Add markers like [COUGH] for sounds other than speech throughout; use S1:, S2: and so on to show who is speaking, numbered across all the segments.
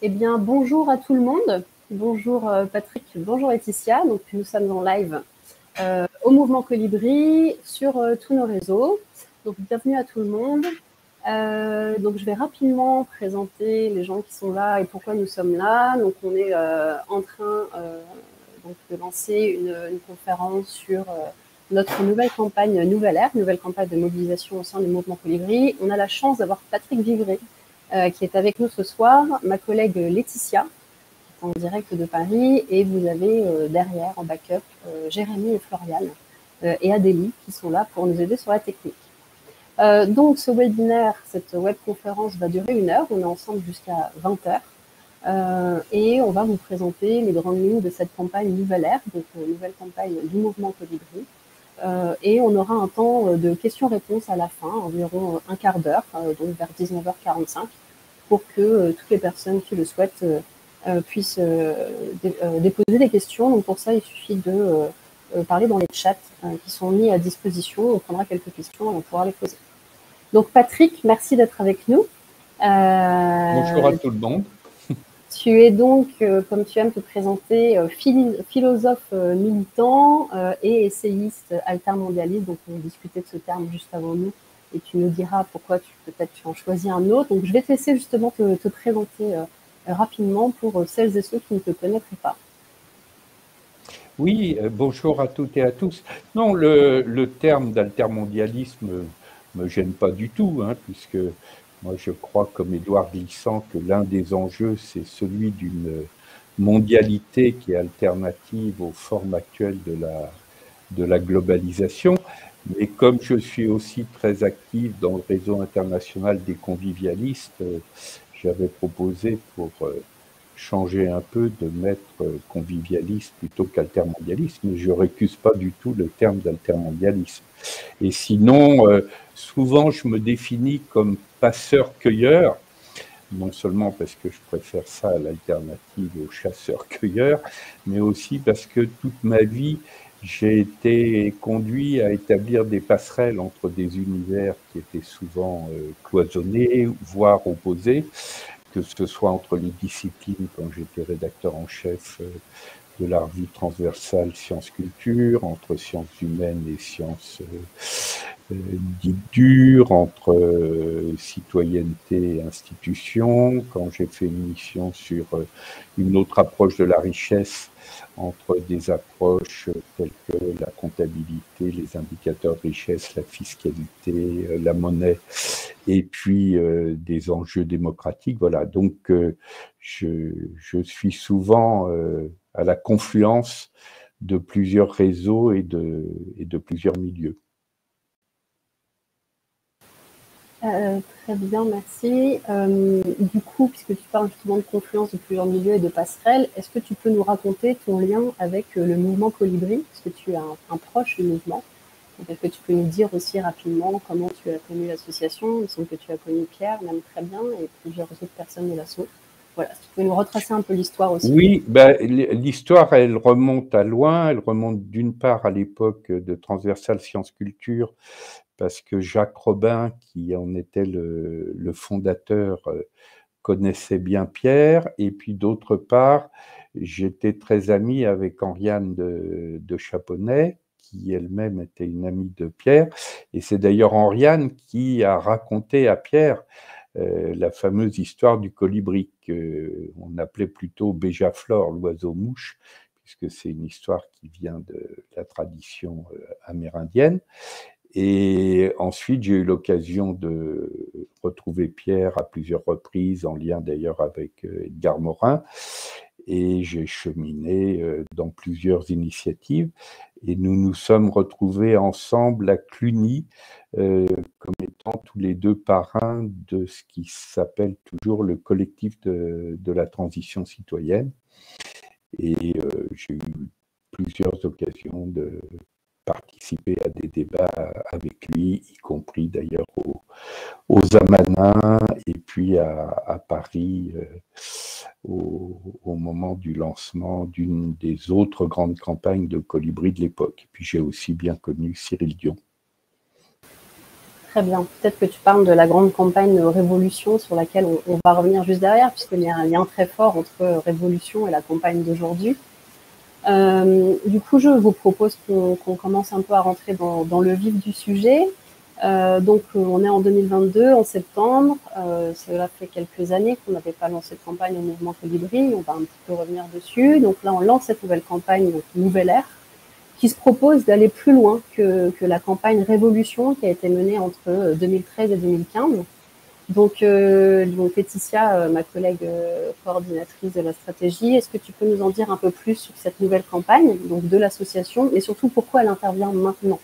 S1: Eh bien, bonjour à tout le monde. Bonjour euh, Patrick, bonjour Laetitia. Donc, nous sommes en live euh, au Mouvement Colibri sur euh, tous nos réseaux. Donc, bienvenue à tout le monde. je vais rapidement présenter les gens qui sont là et pourquoi nous sommes là. Donc, on est en train donc, de lancer une, une conférence sur notre nouvelle campagne Nouvelle Ère, nouvelle campagne de mobilisation au sein du Mouvement Colibri. On a la chance d'avoir Patrick Vivré, euh, qui est avec nous ce soir, ma collègue Laetitia, qui est en direct de Paris, et vous avez euh, derrière, en backup, euh, Jérémy et Floriane et Adélie, qui sont là pour nous aider sur la technique. donc, ce webinaire, cette webconférence va durer une heure. On est ensemble jusqu'à 20 heures. et on va vous présenter les grandes lignes de cette campagne Nouvelle Ère, donc nouvelle campagne du mouvement Colibri. Et on aura un temps de questions-réponses à la fin, environ un quart d'heure, donc vers 19h45 pour que euh, toutes les personnes qui le souhaitent euh, euh, puissent déposer des questions. Donc pour ça, il suffit de parler dans les chats qui sont mis à disposition. On prendra quelques questions et on pourra les poser. Donc Patrick, merci d'être avec nous.
S2: Bonjour à tout le monde.
S1: Tu es donc, comme tu aimes te présenter, philosophe militant et essayiste altermondialiste. Donc, on discutait de ce terme juste avant nous et tu nous diras pourquoi tu peut-être tu en choisis un autre. Donc je vais te laisser justement te, présenter euh, rapidement pour euh, celles et ceux qui ne te connaîtraient pas.
S2: Oui, euh, bonjour à toutes et à tous. Non, le, le terme d'altermondialisme me gêne pas du tout, hein, puisque moi je crois comme Édouard Glissant que l'un des enjeux c'est celui d'une mondialité qui est alternative aux formes actuelles de la, de la globalisation. Mais comme je suis aussi très actif dans le réseau international des convivialistes, euh, j'avais proposé pour euh, changer un peu de mettre euh, convivialiste plutôt qu'altermondialiste, mais je récuse pas du tout le terme d'altermondialisme. Et sinon, souvent je me définis comme passeur-cueilleur, non seulement parce que je préfère ça à l'alternative au chasseur-cueilleur, mais aussi parce que toute ma vie, j'ai été conduit à établir des passerelles entre des univers qui étaient souvent euh, cloisonnés, voire opposés, que ce soit entre les disciplines, quand j'étais rédacteur en chef euh, de la revue transversale sciences-culture, entre sciences humaines et sciences euh, dites dures, entre citoyenneté et institutions, quand j'ai fait une mission sur une autre approche de la richesse entre des approches telles que la comptabilité, les indicateurs de richesse, la fiscalité, euh, la monnaie, et puis euh, des enjeux démocratiques. Voilà, donc euh, je, je, suis souvent à la confluence de plusieurs réseaux et de, plusieurs milieux.
S1: Euh, très bien, merci. Euh, du coup, puisque tu parles justement de confluence de plusieurs milieux et de passerelles, est-ce que tu peux nous raconter ton lien avec euh, le mouvement Colibri? Parce que tu es un, proche du mouvement. Est-ce que tu peux nous dire aussi rapidement comment tu as connu l'association? Il semble que tu as connu Pierre, même très bien, et plusieurs autres personnes de l'asso. Voilà, nous retracer un peu l'histoire aussi.
S2: Oui, ben, l'histoire, elle remonte à loin. Elle remonte d'une part à l'époque de Transversal Sciences Culture, parce que Jacques Robin, qui en était le, fondateur, euh, connaissait bien Pierre, et puis d'autre part, j'étais très ami avec Henriane de, de Chaponnet, qui elle-même était une amie de Pierre, et c'est d'ailleurs Henriane qui a raconté à Pierre euh, la fameuse histoire du colibri, qu'on appelait plutôt Béjaflore, l'oiseau-mouche, puisque c'est une histoire qui vient de la tradition euh, amérindienne. Et ensuite, j'ai eu l'occasion de retrouver Pierre à plusieurs reprises, en lien d'ailleurs avec euh, Edgar Morin. Et j'ai cheminé euh, dans plusieurs initiatives. Et nous nous sommes retrouvés ensemble à Cluny, euh, comme étant tous les deux parrains de ce qui s'appelle toujours le collectif de, de la transition citoyenne. Et j'ai eu plusieurs occasions de participer à des débats avec lui, y compris d'ailleurs aux, Amanins et puis à, Paris euh, au, moment du lancement d'une des autres grandes campagnes de Colibri de l'époque. Puis j'ai aussi bien connu Cyril Dion.
S1: Très bien. Peut-être que tu parles de la grande campagne Révolution sur laquelle on, va revenir juste derrière, puisqu'il y a un lien très fort entre Révolution et la campagne d'aujourd'hui. Euh, du coup, je vous propose qu'on commence un peu à rentrer dans, le vif du sujet. Euh, donc, on est en 2022, en septembre. Euh, cela fait quelques années qu'on n'avait pas lancé de campagne au mouvement Colibri. On va un petit peu revenir dessus. Donc là, on lance cette nouvelle campagne, Nouvelle Ère, qui se propose d'aller plus loin que, que, la campagne Révolution qui a été menée entre 2013 et 2015. Donc, euh, donc Laetitia, euh, ma collègue euh, coordinatrice de la stratégie, est-ce que tu peux nous en dire un peu plus sur cette nouvelle campagne de l'association et surtout pourquoi elle intervient maintenant?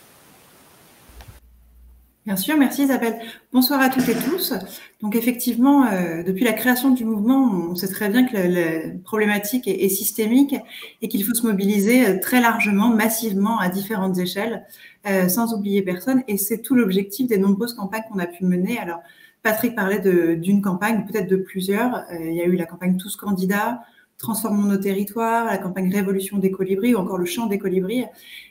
S3: Bien sûr, merci Isabelle. Bonsoir à toutes et tous. Donc effectivement, euh, depuis la création du mouvement, on sait très bien que la, problématique est, systémique et qu'il faut se mobiliser très largement, massivement, à différentes échelles, sans oublier personne. Et c'est tout l'objectif des nombreuses campagnes qu'on a pu mener. Patrick parlait d'une campagne, peut-être de plusieurs. Euh, il y a eu la campagne Tous candidats, Transformons nos territoires, la campagne Révolution des colibris ou encore le Chant des colibris.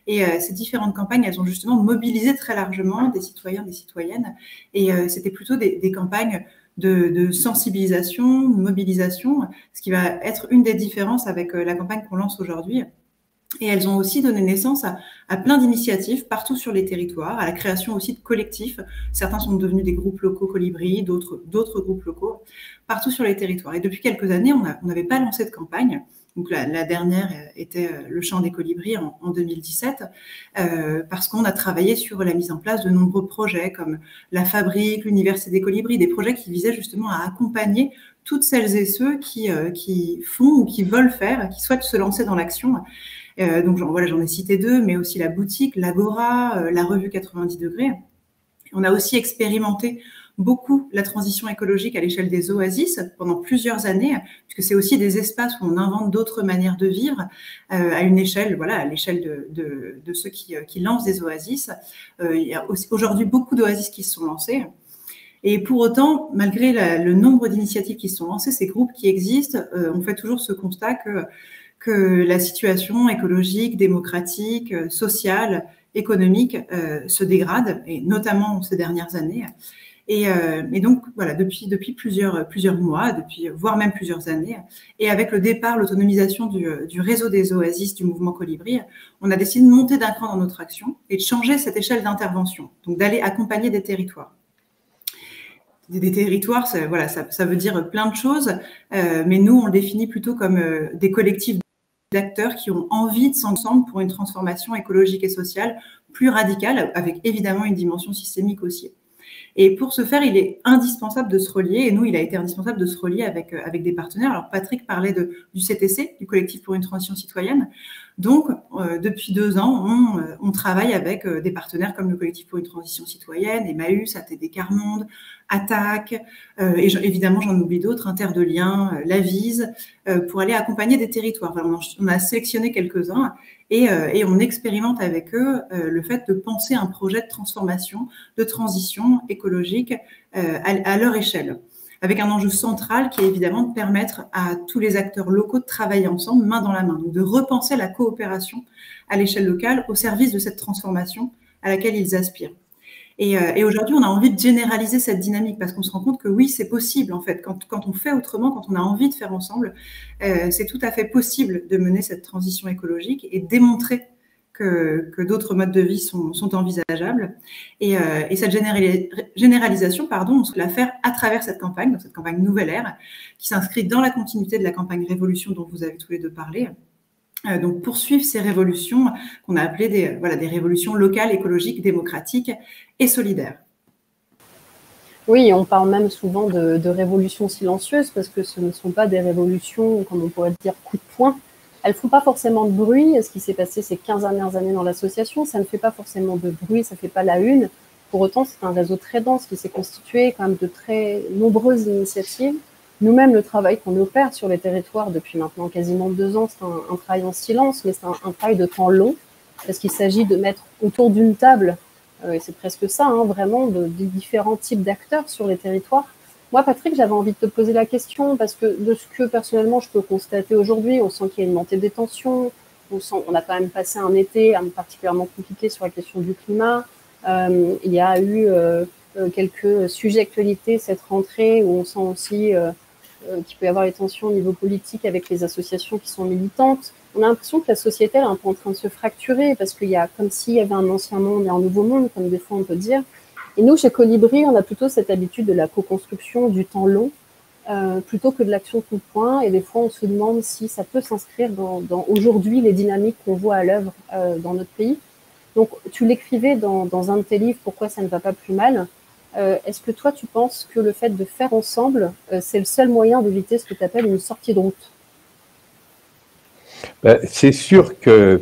S3: Et euh, ces différentes campagnes, elles ont justement mobilisé très largement des citoyens, des citoyennes. Et euh, c'était plutôt des, campagnes de, de, sensibilisation, de mobilisation, ce qui va être une des différences avec la campagne qu'on lance aujourd'hui. Et elles ont aussi donné naissance à, plein d'initiatives partout sur les territoires, à la création aussi de collectifs. Certains sont devenus des groupes locaux colibri, d'autres, groupes locaux, partout sur les territoires. Et depuis quelques années, on n'avait pas lancé de campagne. Donc la, dernière était euh, le chant des colibris en, 2017, euh, parce qu'on a travaillé sur la mise en place de nombreux projets comme la fabrique, l'université des colibris, des projets qui visaient justement à accompagner toutes celles et ceux qui, euh, qui font ou qui veulent faire, qui souhaitent se lancer dans l'action euh, donc voilà, j'en ai cité deux, mais aussi la boutique, l'Agora, euh, la revue 90 degrés. On a aussi expérimenté beaucoup la transition écologique à l'échelle des oasis pendant plusieurs années, puisque c'est aussi des espaces où on invente d'autres manières de vivre euh, à une échelle, voilà, à l'échelle de, ceux qui, lancent des oasis. Il y a aujourd'hui beaucoup d'oasis qui se sont lancés. Et pour autant, malgré le nombre d'initiatives qui se sont lancées, ces groupes qui existent, on fait toujours ce constat que que la situation écologique, démocratique, euh, sociale, économique euh, se dégrade, et notamment ces dernières années. Et, euh, et, donc voilà, depuis depuis plusieurs plusieurs mois, depuis voire même plusieurs années, et avec le départ, l'autonomisation du, réseau des oasis du mouvement Colibri, on a décidé de monter d'un cran dans notre action et de changer cette échelle d'intervention, donc d'aller accompagner des territoires. Des, territoires, ça, voilà, ça, veut dire plein de choses, mais nous on le définit plutôt comme des collectifs d'acteurs qui ont envie de s'ensemble pour une transformation écologique et sociale plus radicale, avec évidemment une dimension systémique aussi. Et pour ce faire, il est indispensable de se relier, et nous, il a été indispensable de se relier avec, euh, avec des partenaires. Alors, Patrick parlait du CTC, du collectif pour une transition citoyenne. Donc, euh, depuis deux ans, on, euh, travaille avec des partenaires comme le collectif pour une transition citoyenne, Emmaüs, ATD Carmonde, Attaque, et évidemment, j'en oublie d'autres, Inter de Liens, Vise, pour aller accompagner des territoires. on, a sélectionné quelques-uns euh, et, on expérimente avec eux euh, le fait de penser un projet de transformation, de transition écologique euh, à, leur échelle, avec un enjeu central qui est évidemment de permettre à tous les acteurs locaux de travailler ensemble, main dans la main, de repenser la coopération à l'échelle locale au service de cette transformation à laquelle ils aspirent. Euh, et, aujourd'hui, on a envie de généraliser cette dynamique parce qu'on se rend compte que oui, c'est possible en fait. Quand, quand, on fait autrement, quand on a envie de faire ensemble, euh, c'est tout à fait possible de mener cette transition écologique et démontrer que, d'autres modes de vie sont, envisageables. Et, euh, et cette généralisation, pardon, on se la faire à travers cette campagne, cette campagne Nouvelle Ère, qui s'inscrit dans la continuité de la campagne Révolution dont vous avez tous les deux parlé. Euh, donc poursuivre ces révolutions qu'on a appelées des, voilà, des révolutions locales, écologiques, démocratiques et solidaires.
S1: Oui, on parle même souvent de révolutions silencieuses parce que ce ne sont pas des révolutions, comme on pourrait dire, coup de poing. Elles font pas forcément de bruit. Ce qui s'est passé ces 15 dernières années dans l'association, ça ne fait pas forcément de bruit, ça fait pas la une. Pour autant, c'est un réseau très dense qui s'est constitué quand même de très nombreuses initiatives nous-mêmes, le travail qu'on opère sur les territoires depuis maintenant quasiment deux ans, c'est un, travail en silence, mais c'est un, travail de temps long, parce qu'il s'agit de mettre autour d'une table, euh, et c'est presque ça, hein, vraiment, de, différents types d'acteurs sur les territoires. Moi, Patrick, j'avais envie de te poser la question, parce que de ce que personnellement je peux constater aujourd'hui, on sent qu'il y a une montée des tensions, on, sent, on a quand même passé un été particulièrement compliqué sur la question du climat, euh, il y a eu... Euh, quelques sujets d'actualité cette rentrée où on sent aussi qu'il peut y avoir des tensions au niveau politique avec les associations qui sont militantes. On a l'impression que la société est un peu en train de se fracturer parce qu'il y a comme s'il y avait un ancien monde et un nouveau monde, comme des fois on peut dire. Et nous, chez Colibri, on a plutôt cette habitude de la co-construction du temps long, euh, plutôt que de l'action tout point. Et des fois, on se demande si ça peut s'inscrire dans, dans aujourd'hui les dynamiques qu'on voit à l'œuvre euh, dans notre pays. Donc, tu l'écrivais dans, dans, un de tes livres, Pourquoi ça ne va pas plus mal. Euh, Est-ce que toi, tu penses que le fait de faire ensemble, euh, c'est le seul moyen d'éviter ce que tu appelles une sortie de route?
S2: Ben, C'est sûr que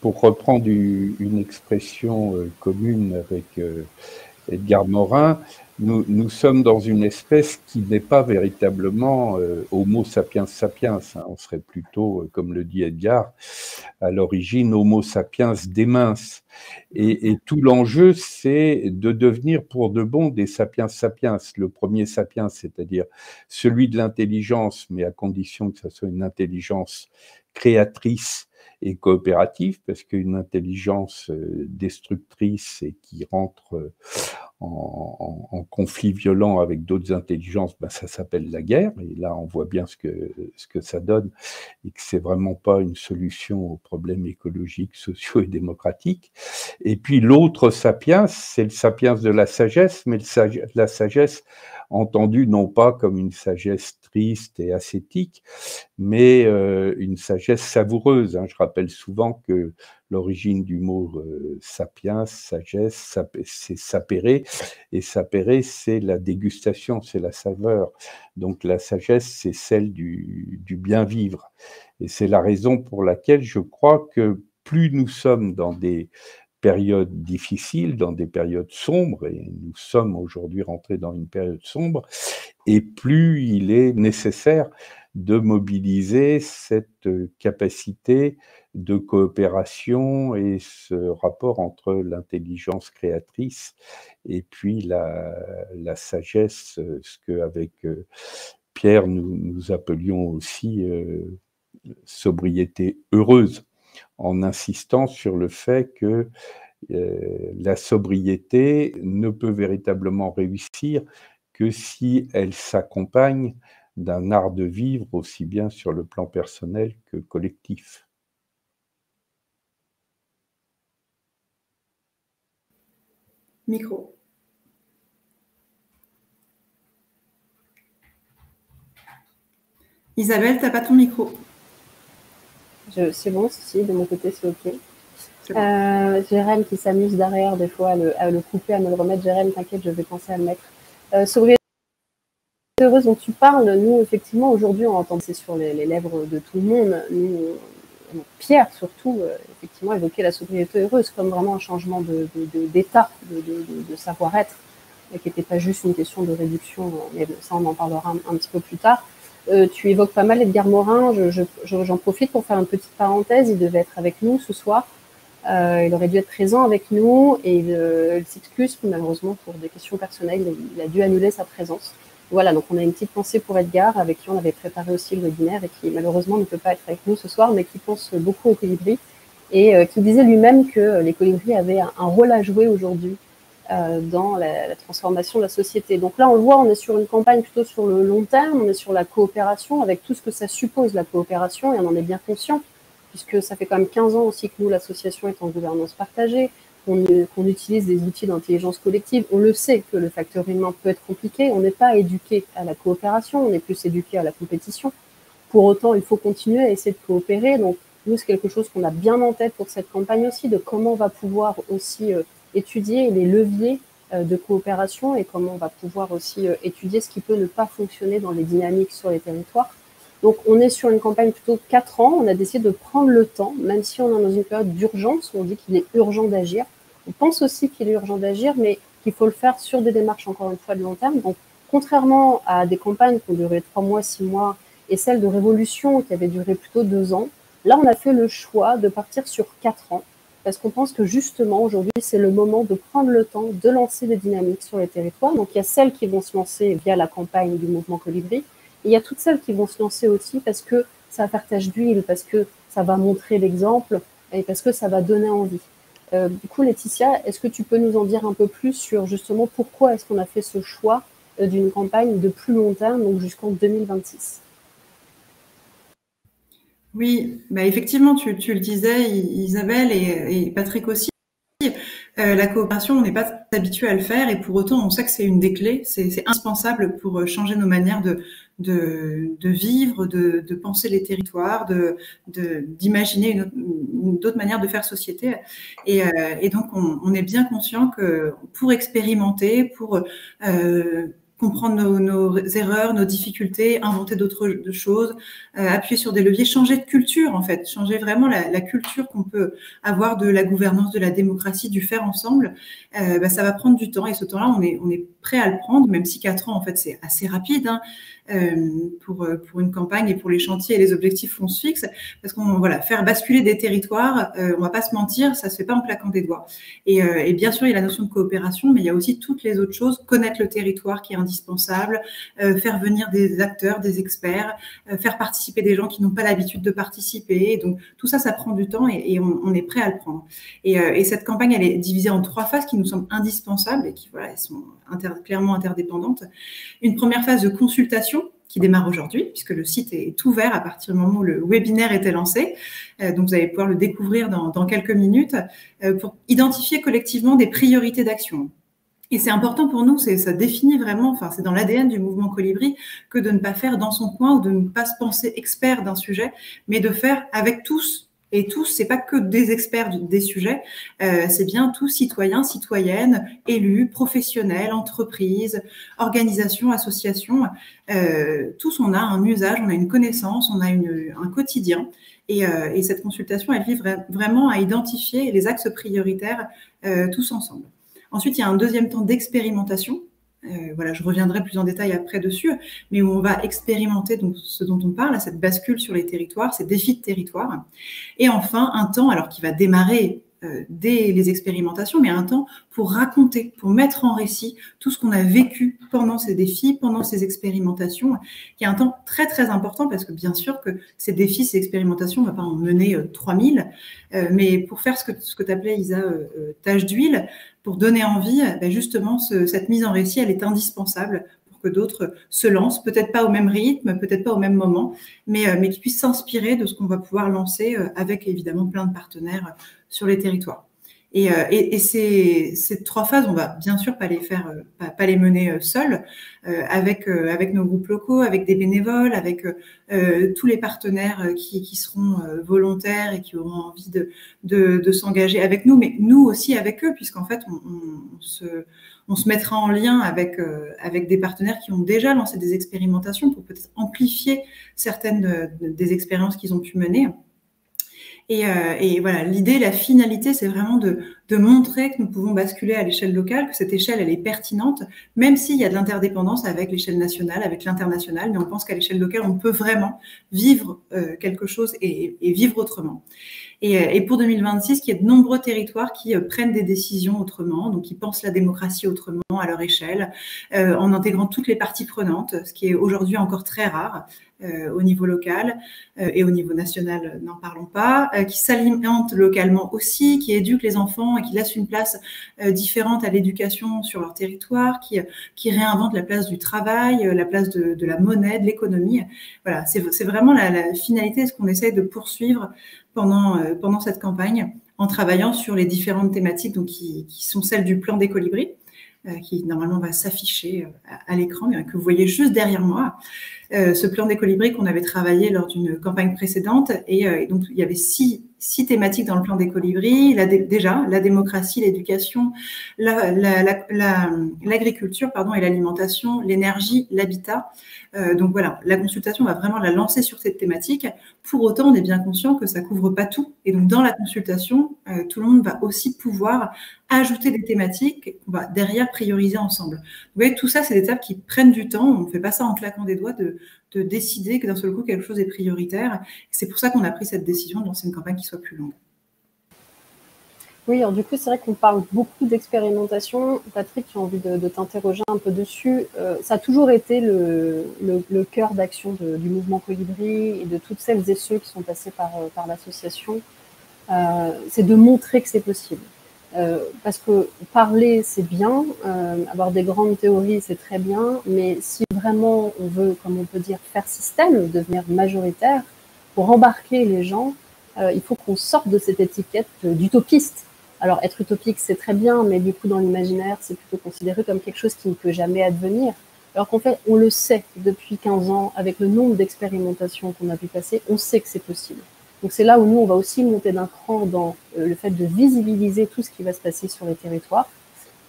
S2: pour reprendre une expression euh, commune avec euh, Edgar Morin, nous, nous, sommes dans une espèce qui n'est pas véritablement Homo sapiens sapiens. Hein. On serait plutôt, comme le dit Edgar, à l'origine Homo sapiens des minces. Et, et tout l'enjeu, c'est de devenir pour de bon des sapiens sapiens. Le premier sapiens, c'est-à-dire celui de l'intelligence, mais à condition que ce soit une intelligence créatrice et coopérative, parce qu'une intelligence euh, destructrice et qui rentre euh, en, conflit violent avec d'autres intelligences, ben ça s'appelle la guerre. Et là, on voit bien ce que, ce que ça donne et que c'est vraiment pas une solution aux problèmes écologiques, sociaux et démocratiques. Et puis l'autre sapiens, c'est le sapiens de la sagesse, mais la sagesse entendu non pas comme une sagesse triste et ascétique, mais euh, une sagesse savoureuse. Hein. Je rappelle souvent que l'origine du mot euh, sapiens, sagesse, c'est sapérer, et sapérer, c'est la dégustation, c'est la saveur. Donc la sagesse, c'est celle du, du bien vivre. Et c'est la raison pour laquelle je crois que plus nous sommes dans des périodes difficiles, dans des périodes sombres, et nous sommes aujourd'hui rentrés dans une période sombre, et plus il est nécessaire de mobiliser cette capacité de coopération et ce rapport entre l'intelligence créatrice et puis la, sagesse, ce que avec euh, Pierre nous, nous appelions aussi euh, sobriété heureuse en insistant sur le fait que euh, la sobriété ne peut véritablement réussir que si elle s'accompagne d'un art de vivre aussi bien sur le plan personnel que collectif.
S3: Micro. Isabelle, tu n'as pas ton micro.
S1: C'est bon, si, de mon côté, c'est OK. Euh, Jérém qui s'amuse derrière des fois à le, à le, couper, à me le remettre. Jérém, t'inquiète, je vais penser à le mettre. Euh, sobriété heureuse dont tu parles, nous, effectivement, aujourd'hui, on entend c'est sur les, les, lèvres de tout le monde. Nous, Pierre, surtout, euh, effectivement, évoquait la sobriété heureuse comme vraiment un changement d'état, de, de, de, de savoir-être, qui n'était pas juste une question de réduction, mais ça, on en parlera un, un petit peu plus tard. Euh, tu évoques pas mal Edgar Morin. J'en je, profite pour faire une petite parenthèse. Il devait être avec nous ce soir. Euh, il aurait dû être présent avec nous et il, euh, il s'excuse malheureusement pour des questions personnelles. Il a dû annuler sa présence. Voilà, donc on a une petite pensée pour Edgar, avec qui on avait préparé aussi le webinaire et qui malheureusement ne peut pas être avec nous ce soir, mais qui pense beaucoup aux colibris et euh, qui disait lui-même que les colibris avaient un, rôle à jouer aujourd'hui dans la, la, transformation de la société. Donc là, on le voit, on est sur une campagne plutôt sur le long terme, on est sur la coopération avec tout ce que ça suppose, la coopération, et on en est bien conscient, puisque ça fait quand même 15 ans aussi que nous, l'association est en gouvernance partagée, qu'on qu utilise des outils d'intelligence collective. On le sait que le facteur humain peut être compliqué, on n'est pas éduqué à la coopération, on est plus éduqué à la compétition. Pour autant, il faut continuer à essayer de coopérer. Donc, nous, c'est quelque chose qu'on a bien en tête pour cette campagne aussi, de comment on va pouvoir aussi euh, étudier les leviers euh, de coopération et comment on va pouvoir aussi euh, étudier ce qui peut ne pas fonctionner dans les dynamiques sur les territoires. Donc on est sur une campagne plutôt 4 ans, on a décidé de prendre le temps, même si on est dans une période d'urgence, on dit qu'il est urgent d'agir. On pense aussi qu'il est urgent d'agir, mais qu'il faut le faire sur des démarches, encore une fois, de long terme. Donc contrairement à des campagnes qui ont duré 3 mois, 6 mois, et celle de Révolution qui avait duré plutôt 2 ans, là on a fait le choix de partir sur 4 ans parce qu'on pense que justement aujourd'hui c'est le moment de prendre le temps de lancer des dynamiques sur les territoires. Donc il y a celles qui vont se lancer via la campagne du mouvement Colibri, et il y a toutes celles qui vont se lancer aussi parce que ça va faire tache d'huile, parce que ça va montrer l'exemple et parce que ça va donner envie. du coup, Laetitia, est-ce que tu peux nous en dire un peu plus sur justement pourquoi est-ce qu'on a fait ce choix d'une campagne de plus long terme, donc jusqu'en 2026
S3: oui, bah effectivement, tu, le disais, Isabelle et, Patrick aussi. Euh, la coopération, on n'est pas habitué à le faire et pour autant, on sait que c'est une des clés, c'est indispensable pour euh, changer nos manières de, de, vivre, de, penser les territoires, de d'imaginer d'autres manières de faire société. Et, euh, donc, on, est bien conscient que pour expérimenter, pour comprendre nos, erreurs, nos difficultés, inventer d'autres choses, euh, appuyer sur des leviers, changer de culture en fait, changer vraiment la, culture qu'on peut avoir de la gouvernance, de la démocratie, du faire ensemble. Euh, bah, ça va prendre du temps et ce temps-là, on est, on prêt à le prendre, même si quatre ans en fait c'est assez rapide. Hein. Euh, pour, une campagne et pour les chantiers et les objectifs qu'on se fixe. Parce qu'on voilà, faire basculer des territoires, on va pas se mentir, ça se fait pas en claquant des doigts. Et, bien sûr, il y a la notion de coopération, mais il y a aussi toutes les autres choses. Connaître le territoire qui est indispensable, faire venir des acteurs, des experts, faire participer des gens qui n'ont pas l'habitude de participer. Donc tout ça, ça prend du temps et, on, est prêt à le prendre. Et, et, cette campagne, elle est divisée en trois phases qui nous semblent indispensables et qui sont clairement interdépendantes. Une première phase de consultation qui démarre aujourd'hui, puisque le site est ouvert à partir du moment où le webinaire était lancé. Euh, donc, vous allez pouvoir le découvrir dans, quelques minutes euh, pour identifier collectivement des priorités d'action. Et c'est important pour nous, ça définit vraiment, enfin, c'est dans l'ADN du mouvement Colibri que de ne pas faire dans son coin ou de ne pas se penser expert d'un sujet, mais de faire avec tous et tous, c'est pas que des experts des sujets, euh, c'est bien tous citoyens, citoyennes, élus, professionnels, entreprises, organisations, associations. Euh, tous, on a un usage, on a une connaissance, on a un quotidien. Et, euh, et, cette consultation, elle vise vraiment à identifier les axes prioritaires tous ensemble. Ensuite, il y a un deuxième temps d'expérimentation euh, voilà, je reviendrai plus en détail après dessus, mais où on va expérimenter ce dont on parle, cette bascule sur les territoires, ces défis de territoire. Et enfin, un temps, alors qui va démarrer dès les expérimentations, mais un temps pour raconter, pour mettre en récit tout ce qu'on a vécu pendant ces défis, pendant ces expérimentations, qui est un temps très très important parce que bien sûr que ces défis, ces expérimentations, on ne va pas en mener 3000, euh, mais pour faire ce que, tu appelais, Isa, tâche d'huile, pour donner envie, ben justement, cette mise en récit, elle est indispensable pour que d'autres se lancent, peut-être pas au même rythme, peut-être pas au même moment, mais, euh, mais qui puissent s'inspirer de ce qu'on va pouvoir lancer euh, avec évidemment plein de partenaires sur les territoires. Et, euh, ces, trois phases, on va bien sûr pas les faire, pas, pas les mener seuls, avec nos groupes locaux, avec des bénévoles, avec tous les partenaires qui, seront volontaires et qui auront envie de, s'engager avec nous, mais nous aussi avec eux, puisqu'en fait, on, se mettra en lien avec des partenaires qui ont déjà lancé des expérimentations pour peut-être amplifier certaines des expériences qu'ils ont pu mener. Et, euh, et voilà, l'idée, la finalité, c'est vraiment de, montrer que nous pouvons basculer à l'échelle locale, que cette échelle, elle est pertinente, même s'il y a de l'interdépendance avec l'échelle nationale, avec l'international, mais on pense qu'à l'échelle locale, on peut vraiment vivre euh, quelque chose et, vivre autrement. Et, euh, et, pour 2026, il y a de nombreux territoires qui euh, prennent des décisions autrement, donc qui pensent la démocratie autrement à leur échelle, euh, en intégrant toutes les parties prenantes, ce qui est aujourd'hui encore très rare. Euh, au niveau local euh, et au niveau national, n'en parlons pas, euh, qui s'alimentent localement aussi, qui éduquent les enfants et qui laissent une place différente à l'éducation sur leur territoire, qui, qui réinventent la place du travail, la place de, de la monnaie, de l'économie. Voilà, c'est vraiment la, la finalité, ce qu'on essaie de poursuivre pendant, pendant cette campagne en travaillant sur les différentes thématiques qui, sont celles du plan des colibris. Euh, qui normalement va s'afficher euh, à, l'écran, que vous voyez juste derrière moi. Euh, ce plan des qu'on avait travaillé lors d'une campagne précédente. Et, donc, il y avait six, six, thématiques dans le plan des déjà, la démocratie, l'éducation, l'agriculture la, pardon, et l'alimentation, l'énergie, l'habitat. Euh, donc voilà, la consultation va vraiment la lancer sur cette thématique. Pour autant, on est bien conscient que ça couvre pas tout. Et donc dans la consultation, euh, tout le monde va aussi pouvoir ajouter des thématiques qu'on va derrière prioriser ensemble. Vous voyez, tout ça, c'est des étapes qui prennent du temps. On ne fait pas ça en claquant des doigts de, de décider que d'un seul coup, quelque chose est prioritaire. C'est pour ça qu'on a pris cette décision de lancer une campagne qui soit plus longue.
S1: Oui, alors du coup, c'est vrai qu'on parle beaucoup d'expérimentation. Patrick, as envie de, t'interroger un peu dessus. Euh, ça a toujours été le, le, cœur d'action du mouvement Colibri et de toutes celles et ceux qui sont passés par, euh, par l'association. Euh, c'est de montrer que c'est possible. Parce que parler, c'est bien, avoir des grandes théories, c'est très bien, mais si vraiment on veut, comme on peut dire, faire système, devenir majoritaire, pour embarquer les gens, il faut qu'on sorte de cette étiquette d'utopiste. Alors, être utopique, c'est très bien, mais du coup, dans l'imaginaire, c'est plutôt considéré comme quelque chose qui ne peut jamais advenir. Alors qu'en fait, on le sait depuis 15 ans, avec le nombre d'expérimentations qu'on a pu passer, on sait que c'est possible. Donc c'est là où nous, on va aussi monter d'un cran dans euh, le fait de visibiliser tout ce qui va se passer sur les territoires.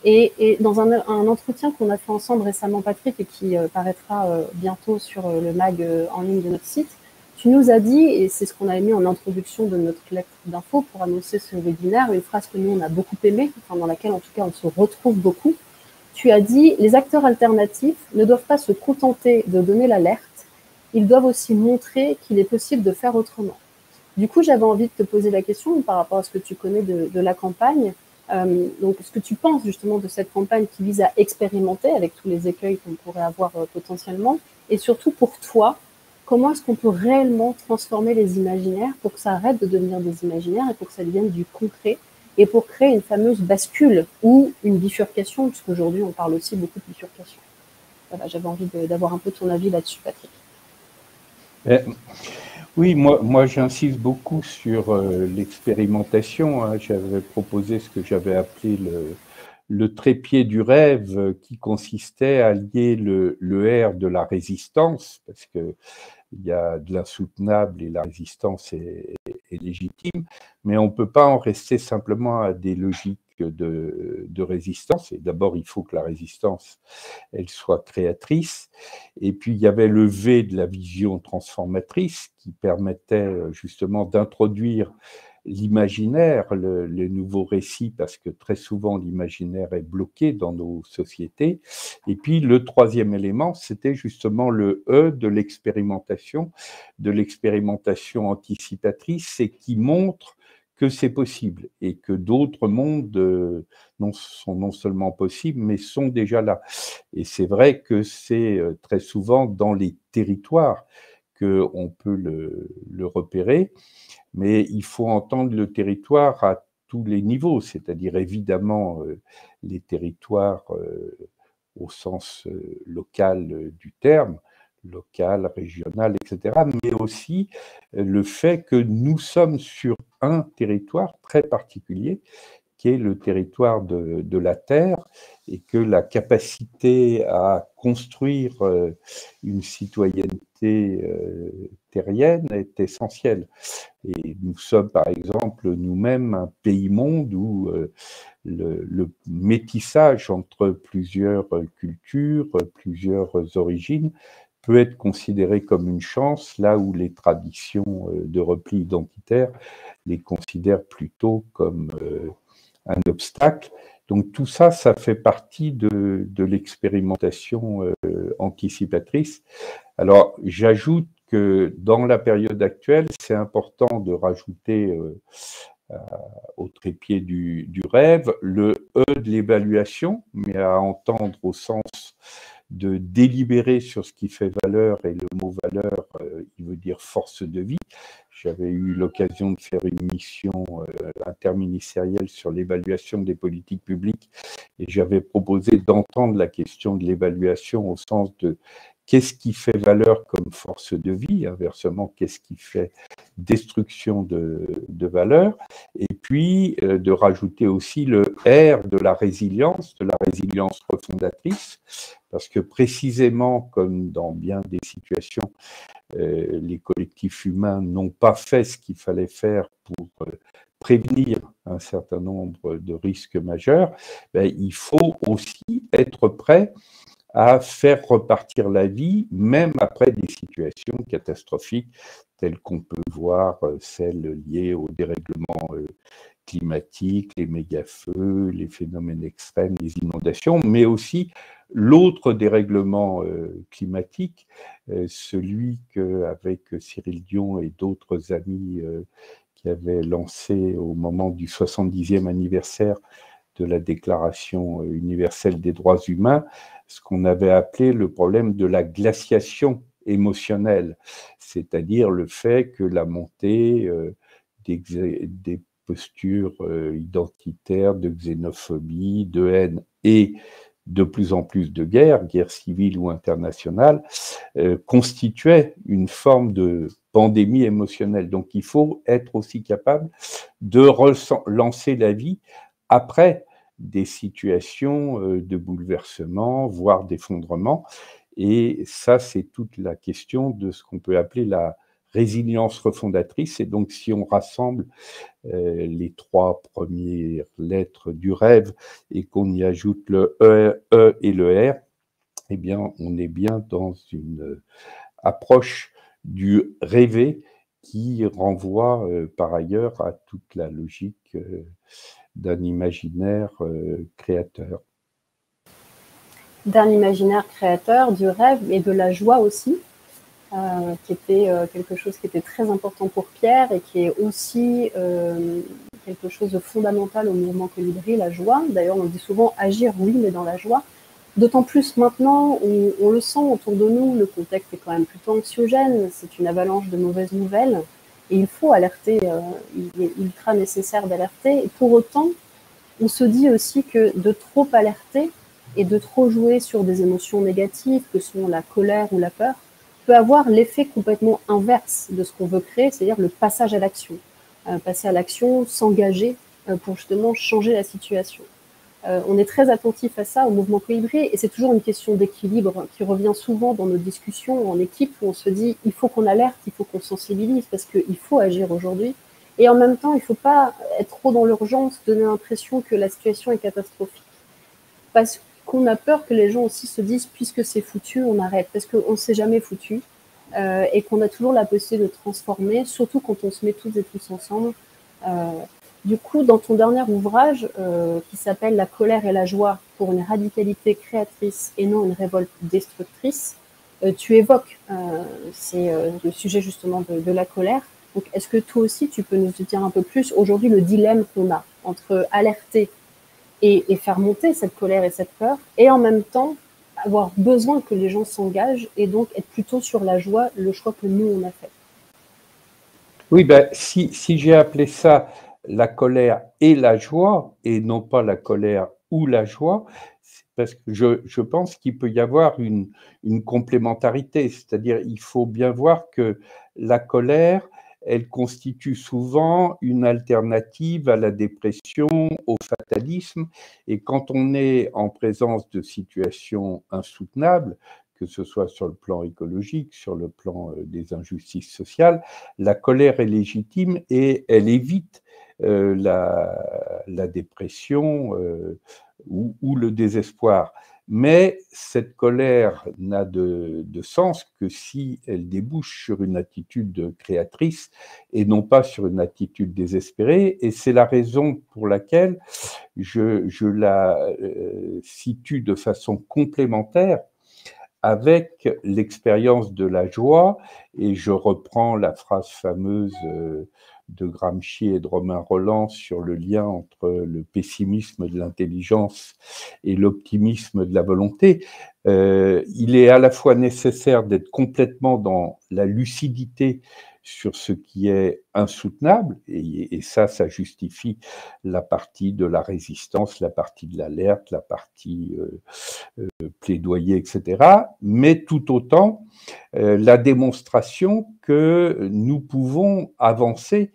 S1: Et, dans un, entretien qu'on a fait ensemble récemment, Patrick, et qui euh, paraîtra euh, bientôt sur le mag en ligne de notre site, tu nous as dit, et c'est ce qu'on a mis en introduction de notre lettre d'info pour annoncer ce webinaire, une phrase que nous, on a beaucoup aimée, enfin, dans laquelle, en tout cas, on se retrouve beaucoup. Tu as dit, les acteurs alternatifs ne doivent pas se contenter de donner l'alerte, ils doivent aussi montrer qu'il est possible de faire autrement. Du coup, j'avais envie de te poser la question par rapport à ce que tu connais de, la campagne. Euh, donc, ce que tu penses justement de cette campagne qui vise à expérimenter avec tous les écueils qu'on pourrait avoir euh, potentiellement, et surtout pour toi, comment est-ce qu'on peut réellement transformer les imaginaires pour que ça arrête de devenir des imaginaires et pour que ça devienne du concret et pour créer une fameuse bascule ou une bifurcation, parce qu'aujourd'hui on parle aussi beaucoup de bifurcation. Voilà, j'avais envie d'avoir un peu ton avis là-dessus, Patrick.
S2: Eh, oui, moi, moi j'insiste beaucoup sur euh, l'expérimentation. Hein. J'avais proposé ce que j'avais appelé le, trépied du rêve qui consistait à lier le, R de la résistance, parce que il y a de l'insoutenable et la résistance est, légitime, mais on ne peut pas en rester simplement à des logiques de, résistance. Et d'abord, il faut que la résistance, elle soit créatrice. Et puis, il y avait le V de la vision transformatrice qui permettait justement d'introduire l'imaginaire, le, les nouveaux récits, parce que très souvent l'imaginaire est bloqué dans nos sociétés. Et puis le troisième élément, c'était justement le E de l'expérimentation, de l'expérimentation anticipatrice, et qui montre que c'est possible et que d'autres mondes euh, non, sont non seulement possibles, mais sont déjà là. Et c'est vrai que c'est euh, très souvent dans les territoires qu'on peut le, repérer mais il faut entendre le territoire à tous les niveaux, c'est-à-dire évidemment euh, les territoires au sens local du terme, local, régional, etc., mais aussi le fait que nous sommes sur un territoire très particulier, qui est le territoire de, la Terre, et que la capacité à construire une citoyenneté terrienne est essentielle. Et nous sommes, par exemple, nous-mêmes un pays-monde où euh, le, métissage entre plusieurs cultures, plusieurs origines, peut être considéré comme une chance, là où les traditions euh, de repli identitaire les considèrent plutôt comme euh, un obstacle. Donc tout ça, ça fait partie de, l'expérimentation anticipatrice. Alors j'ajoute que dans la période actuelle, c'est important de rajouter euh, euh, au trépied du, rêve le E de l'évaluation, mais à entendre au sens de délibérer sur ce qui fait valeur, et le mot valeur, euh, il veut dire force de vie. J'avais eu l'occasion de faire une mission interministérielle sur l'évaluation des politiques publiques et j'avais proposé d'entendre la question de l'évaluation au sens de qu'est-ce qui fait valeur comme force de vie, inversement, qu'est-ce qui fait destruction de, de valeur, et puis euh, de rajouter aussi le R de la résilience, de la résilience refondatrice, parce que précisément comme dans bien des situations, euh, les collectifs humains n'ont pas fait ce qu'il fallait faire pour euh, prévenir un certain nombre de risques majeurs, ben, il faut aussi être prêt à faire repartir la vie, même après des situations catastrophiques telles qu'on peut voir euh, celles liées au dérèglement euh, climatique, les méga-feux, les phénomènes extrêmes, les inondations, mais aussi l'autre dérèglement euh, climatique, celui qu'avec Cyril Dion et d'autres amis qui avaient lancé au moment du 70e anniversaire de la Déclaration universelle des droits humains, ce qu'on avait appelé le problème de la glaciation émotionnelle, c'est-à-dire le fait que la montée euh, des, posture identitaire, de xénophobie, de haine et de plus en plus de guerres, guerre civile ou internationale, constituait une forme de pandémie émotionnelle. Donc il faut être aussi capable de relancer la vie après des situations de bouleversement, voire d'effondrement. Et ça, c'est toute la question de ce qu'on peut appeler la résilience refondatrice. Et donc, si on rassemble euh, les trois premières lettres du rêve et qu'on y ajoute le e, e, et le R, eh bien, on est bien dans une approche du rêvé qui renvoie euh, par ailleurs à toute la logique euh, d'un imaginaire créateur
S1: d'un imaginaire créateur, du rêve et de la joie aussi, euh, qui était euh, quelque chose qui était très important pour Pierre et qui est aussi euh, quelque chose de fondamental au mouvement colibri, la joie. D'ailleurs, on dit souvent agir, oui, mais dans la joie. D'autant plus maintenant, on le sent autour de nous, le contexte est quand même plutôt anxiogène, c'est une avalanche de mauvaises nouvelles, et il faut alerter, il est ultra nécessaire d'alerter. Pour autant, on se dit aussi que de trop alerter, et de trop jouer sur des émotions négatives que sont la colère ou la peur peut avoir l'effet complètement inverse de ce qu'on veut créer, c'est-à-dire le passage à l'action. Euh, passer à l'action, s'engager euh, pour justement changer la situation. Euh, on est très attentif à ça au mouvement colibri et c'est toujours une question d'équilibre qui revient souvent dans nos discussions en équipe où on se dit il faut qu'on alerte, il faut qu'on sensibilise parce qu'il faut agir aujourd'hui. Et en même temps, il ne faut pas être trop dans l'urgence, donner l'impression que la situation est catastrophique. Parce qu'on a peur que les gens aussi se disent puisque c'est foutu, on arrête, parce qu'on ne s'est jamais foutu euh, et qu'on a toujours la possibilité de transformer, surtout quand on se met toutes et tous ensemble. Euh, du coup, dans ton dernier ouvrage euh, qui s'appelle La colère et la joie pour une radicalité créatrice et non une révolte destructrice, tu évoques c'est le sujet justement de, la colère. Donc, est-ce que toi aussi tu peux nous dire un peu plus aujourd'hui le dilemme qu'on a entre alerter et, faire monter cette colère et cette peur, et en même temps avoir besoin que les gens s'engagent et donc être plutôt sur la joie, le choix que nous, on a fait?
S2: Oui, ben, si j'ai appelé ça la colère et la joie, et non pas la colère ou la joie, parce que je, pense qu'il peut y avoir une, une complémentarité, c'est-à-dire il faut bien voir que la colère, elle constitue souvent une alternative à la dépression, au fatalisme. Et quand on est en présence de situations insoutenables, que ce soit sur le plan écologique, sur le plan euh, des injustices sociales, la colère est légitime et elle évite euh, la, dépression euh, ou, le désespoir. Mais cette colère n'a de, sens que si elle débouche sur une attitude créatrice et non pas sur une attitude désespérée. Et c'est la raison pour laquelle je, la euh, situe de façon complémentaire avec l'expérience de la joie. Et je reprends la phrase fameuse. De Gramsci et de Romain Roland sur le lien entre le pessimisme de l'intelligence et l'optimisme de la volonté. Euh, il est à la fois nécessaire d'être complètement dans la lucidité sur ce qui est insoutenable, et, ça, ça justifie la partie de la résistance, la partie de l'alerte, la partie euh, euh, plaidoyer, etc., mais tout autant la démonstration que nous pouvons avancer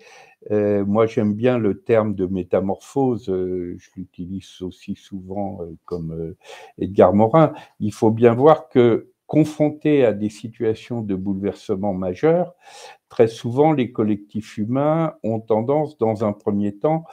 S2: moi, j'aime bien le terme de métamorphose, je l'utilise aussi souvent comme Edgar Morin. Il faut bien voir que confrontés à des situations de bouleversement majeurs, très souvent les collectifs humains ont tendance, dans un premier temps,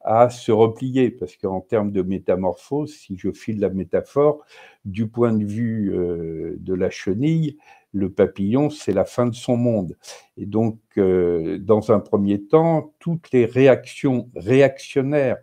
S2: à se replier, parce qu'en termes de métamorphose, si je file la métaphore, du point de vue euh, de la chenille, le papillon, c'est la fin de son monde. Et donc, euh, dans un premier temps, toutes les réactions réactionnaires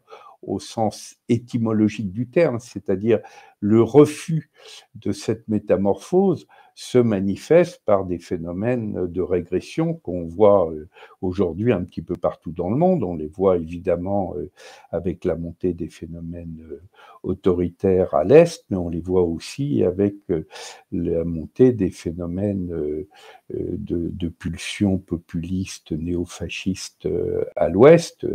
S2: au sens étymologique du terme, c'est-à-dire le refus de cette métamorphose se manifeste par des phénomènes de régression qu'on voit euh, aujourd'hui un petit peu partout dans le monde. On les voit évidemment euh, avec la montée des phénomènes euh, autoritaires à l'Est, mais on les voit aussi avec la montée des phénomènes de, de pulsions populistes néofascistes à l'Ouest.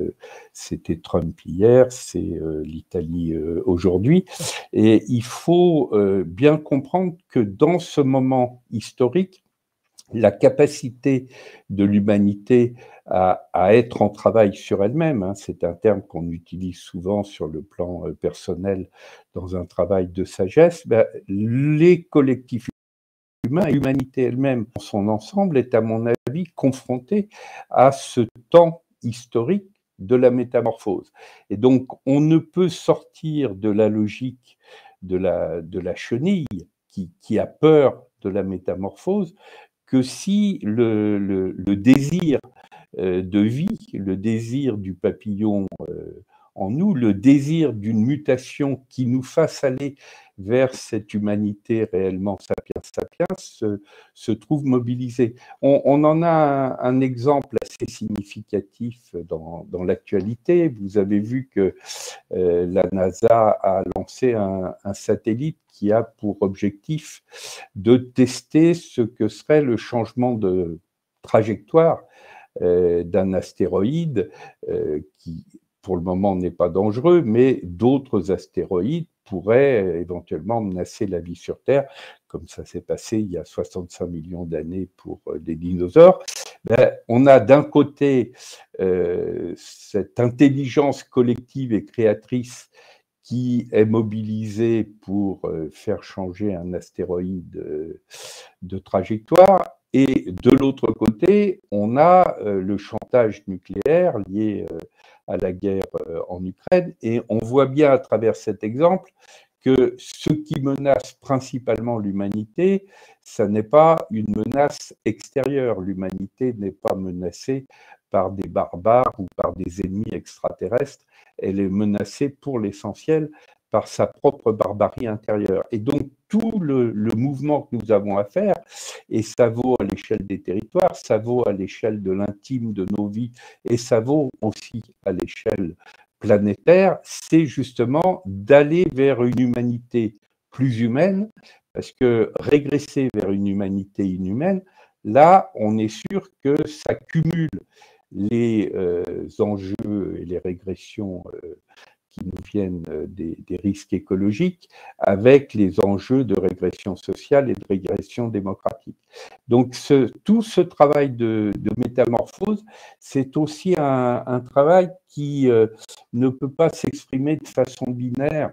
S2: C'était Trump hier, c'est l'Italie aujourd'hui. Et il faut bien comprendre que dans ce moment historique, la capacité de l'humanité à, être en travail sur elle-même, hein, c'est un terme qu'on utilise souvent sur le plan euh, personnel dans un travail de sagesse, ben, les collectifs humains et l'humanité elle-même en son ensemble est à mon avis confrontée à ce temps historique de la métamorphose. Et donc on ne peut sortir de la logique de la, de la chenille qui, qui a peur de la métamorphose que si le, désir euh, de vie, le désir du papillon euh, en nous, le désir d'une mutation qui nous fasse aller vers cette humanité réellement sapiens sapiens se, trouve mobilisé. On, en a un, exemple assez significatif dans, l'actualité. Vous avez vu que euh, la NASA a lancé un, satellite qui a pour objectif de tester ce que serait le changement de trajectoire euh, d'un astéroïde euh, qui pour le moment n'est pas dangereux, mais d'autres astéroïdes pourrait éventuellement menacer la vie sur Terre, comme ça s'est passé il y a 65 millions d'années pour euh, les dinosaures. Ben, on a d'un côté euh, cette intelligence collective et créatrice qui est mobilisée pour euh, faire changer un astéroïde de trajectoire. Et de l'autre côté, on a le chantage nucléaire lié à la guerre euh, en Ukraine. Et on voit bien à travers cet exemple que ce qui menace principalement l'humanité, ce n'est pas une menace extérieure. L'humanité n'est pas menacée par des barbares ou par des ennemis extraterrestres. Elle est menacée pour l'essentiel par sa propre barbarie intérieure. Et donc tout le, mouvement que nous avons à faire, et ça vaut à l'échelle des territoires, ça vaut à l'échelle de l'intime de nos vies, et ça vaut aussi à l'échelle planétaire, c'est justement d'aller vers une humanité plus humaine, parce que régresser vers une humanité inhumaine, là, on est sûr que ça cumule les euh, enjeux et les régressions euh, qui nous viennent euh, des, risques écologiques avec les enjeux de régression sociale et de régression démocratique. Donc tout ce travail de, métamorphose, c'est aussi un, travail qui euh, ne peut pas s'exprimer de façon binaire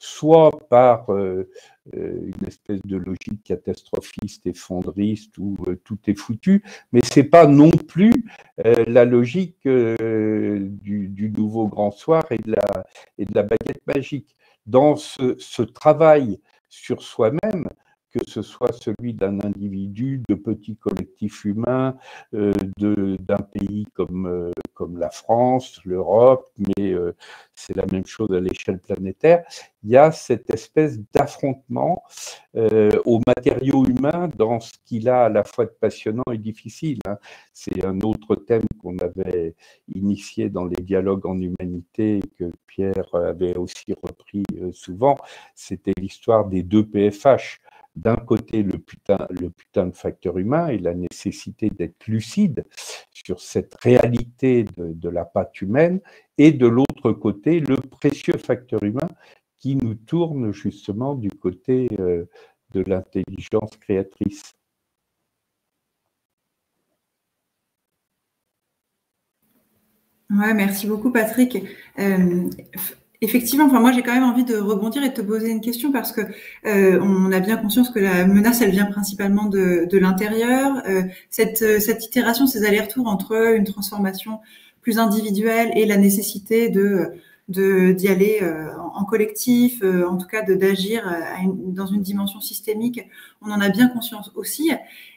S2: soit par euh, euh, une espèce de logique catastrophiste, effondriste, où euh, tout est foutu, mais c'est pas non plus la logique du, nouveau grand soir et de la, baguette magique. Dans ce, ce travail sur soi-même, que ce soit celui d'un individu, de petits collectifs humains, euh, d'un pays comme, euh, comme la France, l'Europe, mais euh, c'est la même chose à l'échelle planétaire. Il y a cette espèce d'affrontement aux matériaux humains dans ce qu'il a à la fois de passionnant et difficile. Hein. C'est un autre thème qu'on avait initié dans les dialogues en humanité que Pierre avait aussi repris souvent. C'était l'histoire des deux PFH d'un côté le putain, le putain de facteur humain et la nécessité d'être lucide sur cette réalité de, la pâte humaine, et de l'autre côté le précieux facteur humain qui nous tourne justement du côté euh, de l'intelligence créatrice.
S3: Merci beaucoup Patrick. Euh, Effectivement, enfin moi j'ai quand même envie de rebondir et de te poser une question parce que euh, on a bien conscience que la menace elle vient principalement de, l'intérieur. Euh, cette, euh, cette itération, ces allers-retours entre une transformation plus individuelle et la nécessité de d'y aller en, collectif, en tout cas d'agir dans une dimension systémique. On en a bien conscience aussi.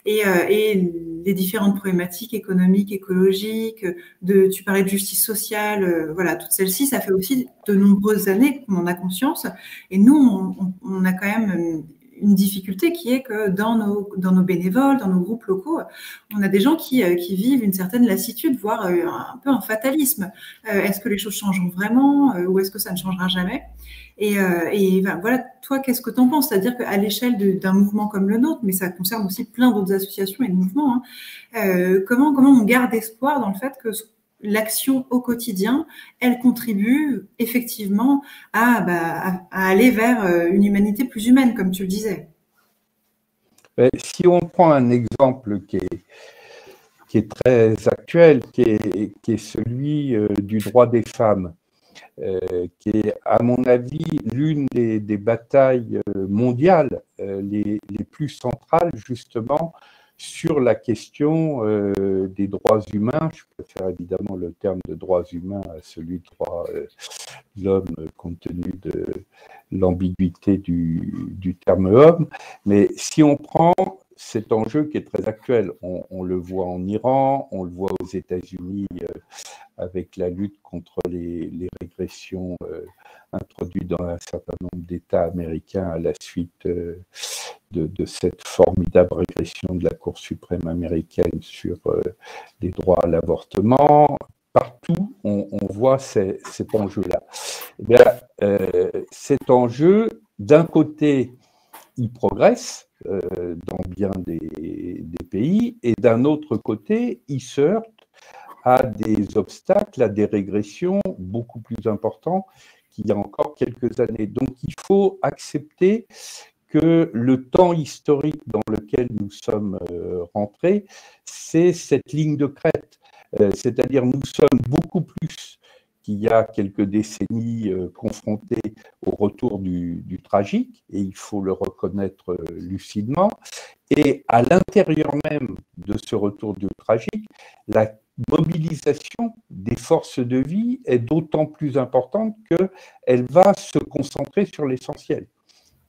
S3: Et, et, les différentes problématiques économiques, écologiques, de, tu parlais de justice sociale, voilà, toutes celles-ci, ça fait aussi de nombreuses années qu'on en a conscience. Et nous, on a quand même difficulté qui est que dans nos, bénévoles, dans nos groupes locaux, on a des gens qui, euh, vivent une certaine lassitude, voire euh, un peu en fatalisme. Euh, est-ce que les choses changeront vraiment ou est-ce que ça ne changera jamais? Et, ben, voilà, toi, qu'est-ce que tu en penses? C'est-à-dire qu'à l'échelle d'un mouvement comme le nôtre, mais ça concerne aussi plein d'autres associations et mouvements, hein, comment, comment on garde espoir dans le fait que l'action au quotidien, elle contribue effectivement à, bah, aller vers euh, une humanité plus humaine, comme tu le disais.
S2: Si on prend un exemple qui est, très actuel, qui est, celui euh, du droit des femmes, euh, qui est, à mon avis, l'une des, batailles mondiales les, les, plus centrales, justement, sur la question euh, des droits humains, je préfère évidemment le terme de droits humains à celui de droits euh, de l'homme, compte tenu de l'ambiguïté du, terme homme, mais si on prend cet enjeu qui est très actuel, on, le voit en Iran, on le voit aux États-Unis euh, avec la lutte contre les, régressions introduites dans un certain nombre d'États américains à la suite de, cette formidable régression de la Cour suprême américaine sur euh, les droits à l'avortement. Partout, on, voit cet enjeu-là. Eh euh, cet enjeu, d'un côté, il progresse euh, dans bien des, pays, et d'un autre côté, il se heurte à des obstacles, à des régressions beaucoup plus importantes qu'il y a encore quelques années. Donc il faut accepter que le temps historique dans lequel nous sommes euh, rentrés, c'est cette ligne de crête. Euh, c'est-à-dire nous sommes beaucoup plus qu'il y a quelques décennies euh, confrontés au retour du, tragique, et il faut le reconnaître lucidement. Et à l'intérieur même de ce retour du tragique, la mobilisation des forces de vie est d'autant plus importante qu'elle va se concentrer sur l'essentiel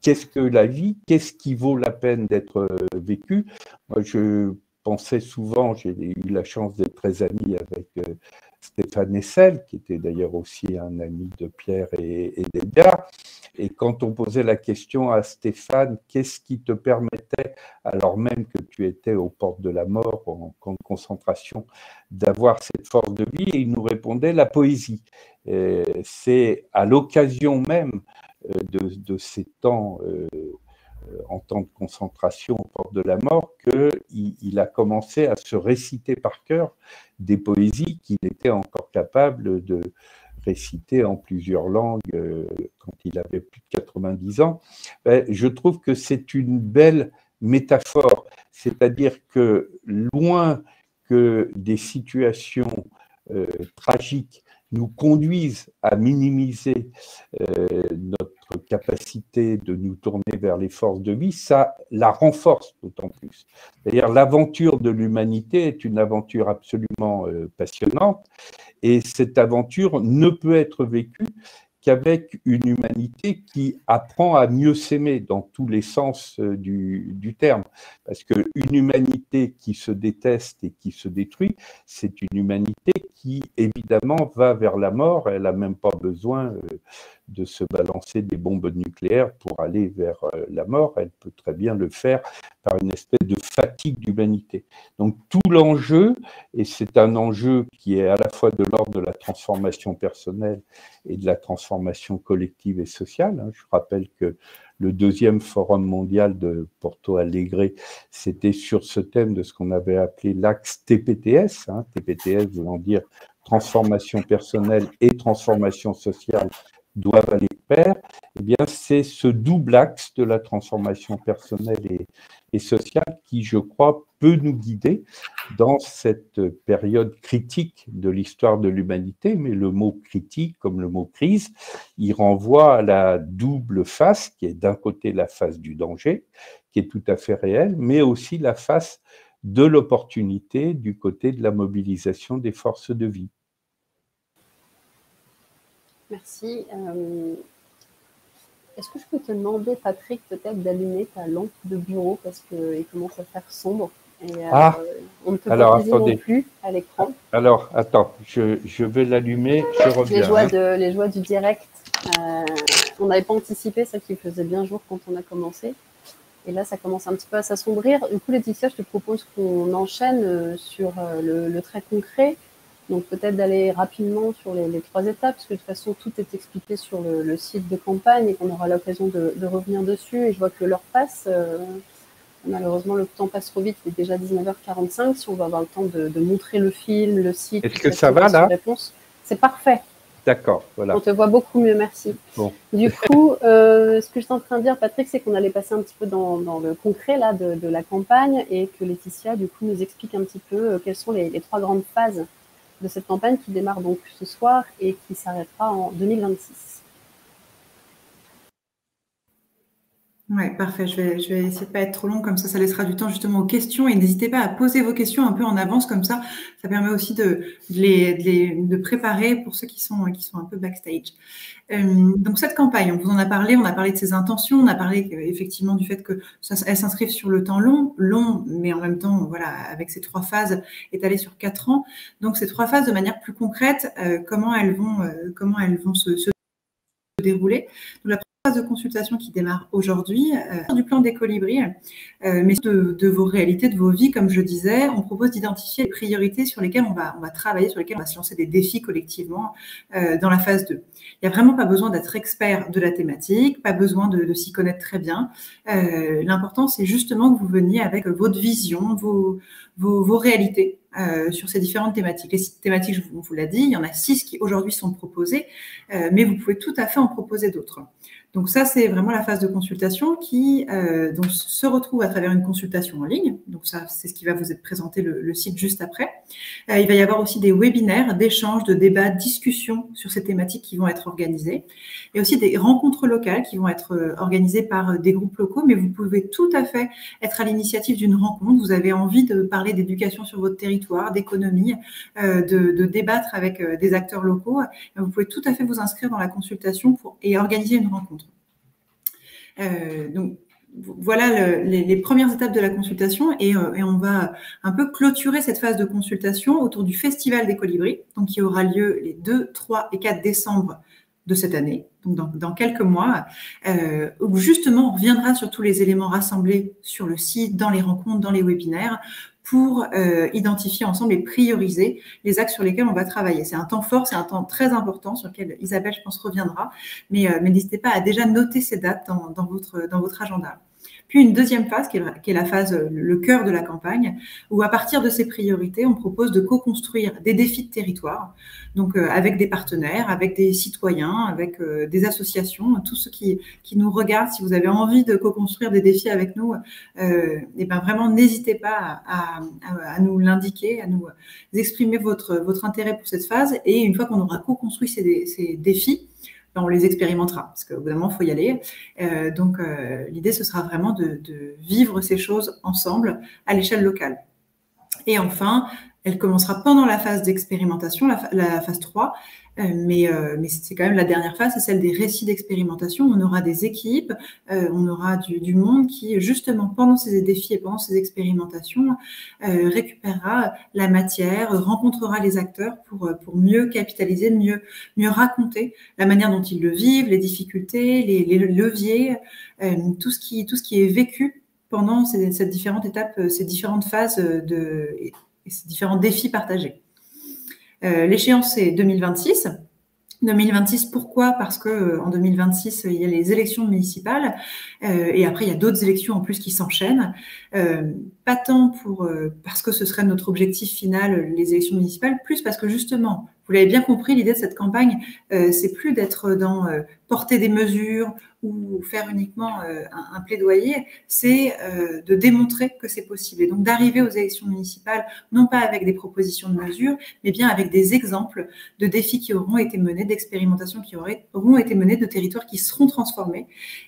S2: qu'est-ce que la vie, qu'est-ce qui vaut la peine d'être euh, vécu. Moi, je pensais souvent, j'ai eu la chance d'être très ami avec euh, Stéphane Essel, qui était d'ailleurs aussi un ami de Pierre et, d'Edgar. Et quand on posait la question à Stéphane, qu'est-ce qui te permettait, alors même que tu étais aux portes de la mort, en camp de concentration, d'avoir cette force de vie, il nous répondait la poésie. C'est à l'occasion même euh, de, ces temps euh, en temps de concentration aux portes de la mort qu'il il a commencé à se réciter par cœur des poésies qu'il était encore capable de réciter en plusieurs langues euh, quand il avait plus de 90 ans. Ben, je trouve que c'est une belle métaphore, c'est-à-dire que loin que des situations tragiques nous conduisent à minimiser notre capacité de nous tourner vers les forces de vie, ça la renforce d'autant plus. D'ailleurs, l'aventure de l'humanité est une aventure absolument euh, passionnante et cette aventure ne peut être vécue qu'avec une humanité qui apprend à mieux s'aimer dans tous les sens euh, du, terme. Parce qu'une humanité qui se déteste et qui se détruit, c'est une humanité qui, évidemment, va vers la mort. Elle n'a même pas besoin euh, de se balancer des bombes nucléaires pour aller vers euh, la mort. Elle peut très bien le faire par une espèce de fatigue d'humanité. Donc tout l'enjeu, et c'est un enjeu qui est à la fois de l'ordre de la transformation personnelle et de la transformation collective et sociale. Hein. Je rappelle que le deuxième forum mondial de Porto Alegre, c'était sur ce thème de ce qu'on avait appelé l'axe TPTS, hein, TPTS voulant dire transformation personnelle et transformation sociale doivent aller pair, eh bien, c'est ce double axe de la transformation personnelle et, et, sociale qui, je crois, peut nous guider dans cette période critique de l'histoire de l'humanité. Mais le mot critique, comme le mot crise, il renvoie à la double face, qui est d'un côté la face du danger, qui est tout à fait réelle, mais aussi la face de l'opportunité du côté de la mobilisation des forces de vie.
S1: Merci. Est-ce que je peux te demander, Patrick, peut-être d'allumer ta lampe de bureau parce qu'il commence à faire sombre et,
S2: ah, on ne peut alors,
S1: non plus à l'écran.
S2: Alors, attends, je, je vais l'allumer, je reviens.
S1: Les joies, hein. de, les joies du direct. Euh, on n'avait pas anticipé ça qu'il faisait bien jour quand on a commencé. Et là, ça commence un petit peu à s'assombrir. Du coup, Laetitia, je te propose qu'on enchaîne euh, sur euh, le, le, trait concret. Donc, peut-être d'aller rapidement sur les, les, trois étapes, parce que de toute façon, tout est expliqué sur le, le site de campagne et qu'on aura l'occasion de, de, revenir dessus. Et je vois que l'heure passe. Malheureusement, le temps passe trop vite. Il est déjà 19h45. Si on va avoir le temps de, de montrer le film, le site.
S2: Est-ce que ça va là
S1: C'est parfait.
S2: D'accord, voilà.
S1: On te voit beaucoup mieux, merci. Du coup, euh, ce que je suis en train de dire, Patrick, c'est qu'on allait passer un petit peu dans, le concret là de, la campagne et que Laetitia, du coup, nous explique un petit peu euh, quelles sont les, trois grandes phases de cette campagne qui démarre donc ce soir et qui s'arrêtera en 2026.
S3: Oui, parfait. Je vais, je vais essayer de pas être trop long, comme ça, ça laissera du temps justement aux questions. Et n'hésitez pas à poser vos questions un peu en avance, comme ça, ça permet aussi de, les, de, préparer pour ceux qui sont, qui sont un peu backstage. Euh, donc cette campagne, on vous en a parlé, on a parlé de ses intentions, on a parlé effectivement du fait que ça, elle s'inscrive sur le temps long, long, mais en même temps, voilà, avec ces trois phases étalées sur quatre ans. Donc ces trois phases, de manière plus concrète, euh, comment elles vont, euh, comment elles vont se, se dérouler. De consultation qui démarre aujourd'hui, euh, du plan des euh, mais de, vos réalités, de vos vies, comme je disais, on propose d'identifier les priorités sur lesquelles on va, on va travailler, sur lesquelles on va se lancer des défis collectivement euh, dans la phase 2. Il n'y a vraiment pas besoin d'être expert de la thématique, pas besoin de, de s'y connaître très bien. Euh, L'important, c'est justement que vous veniez avec votre vision, vos, vos, réalités euh, sur ces différentes thématiques. Les thématiques, je vous, l'ai dit, il y en a six qui aujourd'hui sont proposées, euh, mais vous pouvez tout à fait en proposer d'autres. Donc ça, c'est vraiment la phase de consultation qui euh, se retrouve à travers une consultation en ligne. Donc ça, c'est ce qui va vous être présenté le, site juste après. Il va y avoir aussi des webinaires d'échanges, de débats, discussions sur ces thématiques qui vont être organisées. Et aussi des rencontres locales qui vont être organisées par des groupes locaux. Mais vous pouvez tout à fait être à l'initiative d'une rencontre. Vous avez envie de parler d'éducation sur votre territoire, d'économie, euh, de, débattre avec euh, des acteurs locaux. Vous pouvez tout à fait vous inscrire dans la consultation pour, et organiser une rencontre. Euh, donc, voilà le, les, premières étapes de la consultation et, on va un peu clôturer cette phase de consultation autour du Festival des Colibris, donc qui aura lieu les 2, 3 et 4 décembre de cette année, donc dans, quelques mois, où justement on reviendra sur tous les éléments rassemblés sur le site, dans les rencontres, dans les webinaires, pour euh, identifier ensemble et prioriser les axes sur lesquels on va travailler. C'est un temps fort, c'est un temps très important sur lequel Isabelle, je pense, reviendra. Mais, euh, n'hésitez pas à déjà noter ces dates dans, votre, dans votre agenda. Puis une deuxième phase, qui est, la phase, le cœur de la campagne, où à partir de ces priorités, on propose de co-construire des défis de territoire, donc euh, avec des partenaires, avec des citoyens, avec euh, des associations, tous ceux qui, nous regardent, si vous avez envie de co-construire des défis avec nous, euh, et eh ben vraiment n'hésitez pas à, nous l'indiquer, à nous exprimer votre, intérêt pour cette phase. Et une fois qu'on aura co-construit ces défis, on les expérimentera, parce qu'au moment, il faut y aller. Euh, donc, euh, l'idée, ce sera vraiment de, vivre ces choses ensemble à l'échelle locale. Et enfin, elle commencera pendant la phase d'expérimentation, la, la, phase 3, euh, mais, euh, mais c'est quand même la dernière phase, c'est celle des récits d'expérimentation. On aura des équipes, euh, on aura du, du, monde qui, justement, pendant ces défis et pendant ces expérimentations, récupérera la matière, rencontrera les acteurs pour, pour mieux capitaliser, mieux, mieux raconter la manière dont ils le vivent, les difficultés, les, les leviers, tout, ce qui, tout ce qui est vécu pendant ces, cette différentes étapes, ces différentes phases de, et ces différents défis partagés. Euh, l'échéance, c'est 2026. 2026, pourquoi? Parce que euh, en 2026, il y a les élections municipales euh, et après il y a d'autres élections en plus qui s'enchaînent. Pas tant parce que ce serait notre objectif final, les élections municipales, plus parce que justement, vous l'avez bien compris, l'idée de cette campagne, euh, c'est plus d'être dans euh, porter des mesures ou faire uniquement euh, un, plaidoyer, c'est euh, de démontrer que c'est possible. Et donc d'arriver aux élections municipales, non pas avec des propositions de mesures, mais bien avec des exemples de défis qui auront été menés, d'expérimentations qui auront été menées, de territoires qui seront transformés,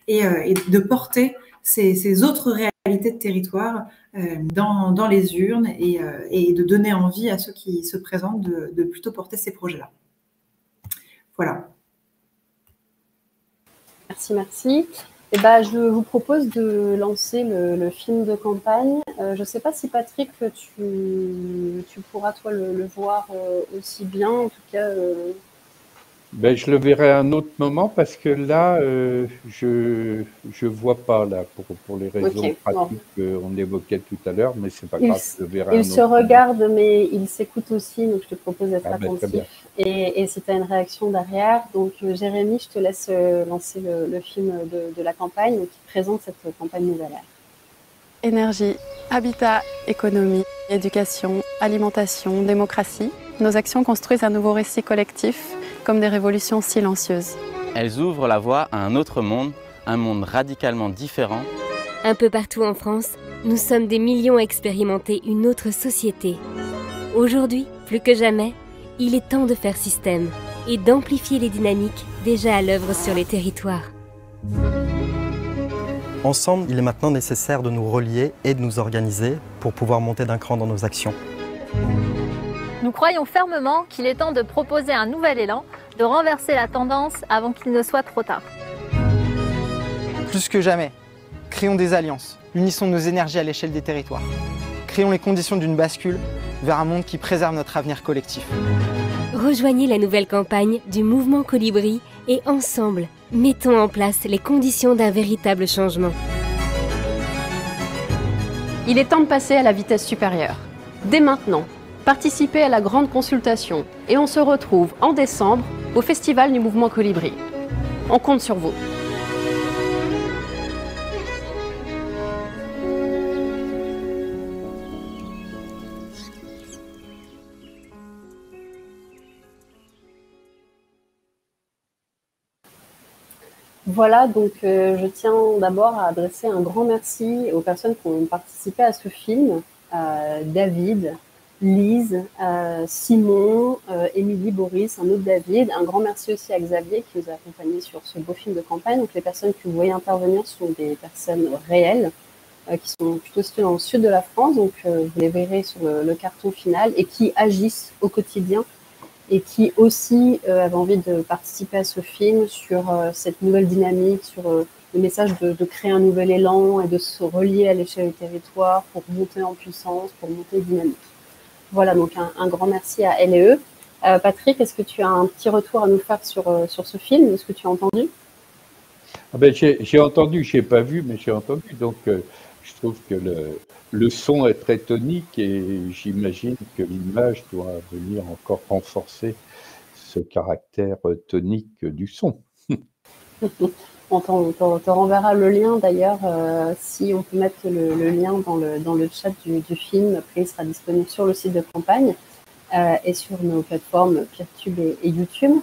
S3: et, et de porter ces, ces autres réalités de territoire euh, dans, dans, les urnes et, euh, et, de donner envie à ceux qui se présentent de, plutôt porter ces projets-là. Voilà.
S1: Merci, merci. Eh ben, je vous propose de lancer le, film de campagne. Euh, je ne sais pas si Patrick, tu, tu pourras toi le, voir aussi bien. En tout cas,
S2: ben, je le verrai à un autre moment parce que là, euh, je je vois pas là pour, pour les raisons pratiques qu'on évoquait tout à l'heure, mais c'est pas grave, je le verrai.
S1: Il se regarde, mais il s'écoute aussi, donc je te propose d'être ah, ben, attentif. et, et si tu as une réaction derrière, donc euh, Jérémy, je te laisse euh, lancer le, le film de, de, la campagne qui présente cette campagne nouvelle ère.
S4: Énergie, habitat, économie, éducation, alimentation, démocratie. Nos actions construisent un nouveau récit collectif comme des révolutions silencieuses.
S5: Elles ouvrent la voie à un autre monde, un monde radicalement différent.
S6: Un peu partout en France, nous sommes des millions à expérimenter une autre société. Aujourd'hui, plus que jamais, il est temps de faire système et d'amplifier les dynamiques déjà à l'œuvre sur les territoires.
S7: Ensemble, il est maintenant nécessaire de nous relier et de nous organiser pour pouvoir monter d'un cran dans nos actions.
S8: Nous croyons fermement qu'il est temps de proposer un nouvel élan, de renverser la tendance avant qu'il ne soit trop tard.
S9: Plus que jamais, créons des alliances, unissons nos énergies à l'échelle des territoires. Créons les conditions d'une bascule vers un monde qui préserve notre avenir collectif.
S6: Rejoignez la nouvelle campagne du mouvement Colibri et ensemble, mettons en place les conditions d'un véritable changement.
S1: Il est temps de passer à la vitesse supérieure. Dès maintenant, participez à la grande consultation et on se retrouve en décembre au Festival du Mouvement Colibri. On compte sur vous. Voilà, donc euh, je tiens d'abord à adresser un grand merci aux personnes qui ont participé à ce film. David, Lise, euh, Simon, euh, Émilie, Boris, un autre David. Un grand merci aussi à Xavier qui nous a accompagnés sur ce beau film de campagne. Donc les personnes que vous voyez intervenir sont des personnes réelles euh, qui sont plutôt situées dans le sud de la France. Donc vous les verrez sur le, carton final et qui agissent au quotidien et qui aussi avaient envie de participer à ce film sur cette nouvelle dynamique, sur le message de, de, créer un nouvel élan et de se relier à l'échelle du territoire pour monter en puissance, pour monter dynamique. Voilà, donc un, grand merci à elle et eux. Euh, Patrick, est-ce que tu as un petit retour à nous faire sur, euh, sur ce film Est-ce que tu as entendu?
S2: Ah ben, J'ai entendu, je n'ai pas vu, mais j'ai entendu. Donc, euh, je trouve que le, le son est très tonique et j'imagine que l'image doit venir encore renforcer ce caractère tonique du son. [LAUGHS]
S1: On te renverra le lien d'ailleurs, euh, si on peut mettre le, lien dans le, dans le chat du, film, après il sera disponible sur le site de campagne euh, et sur nos plateformes Peertube et, YouTube.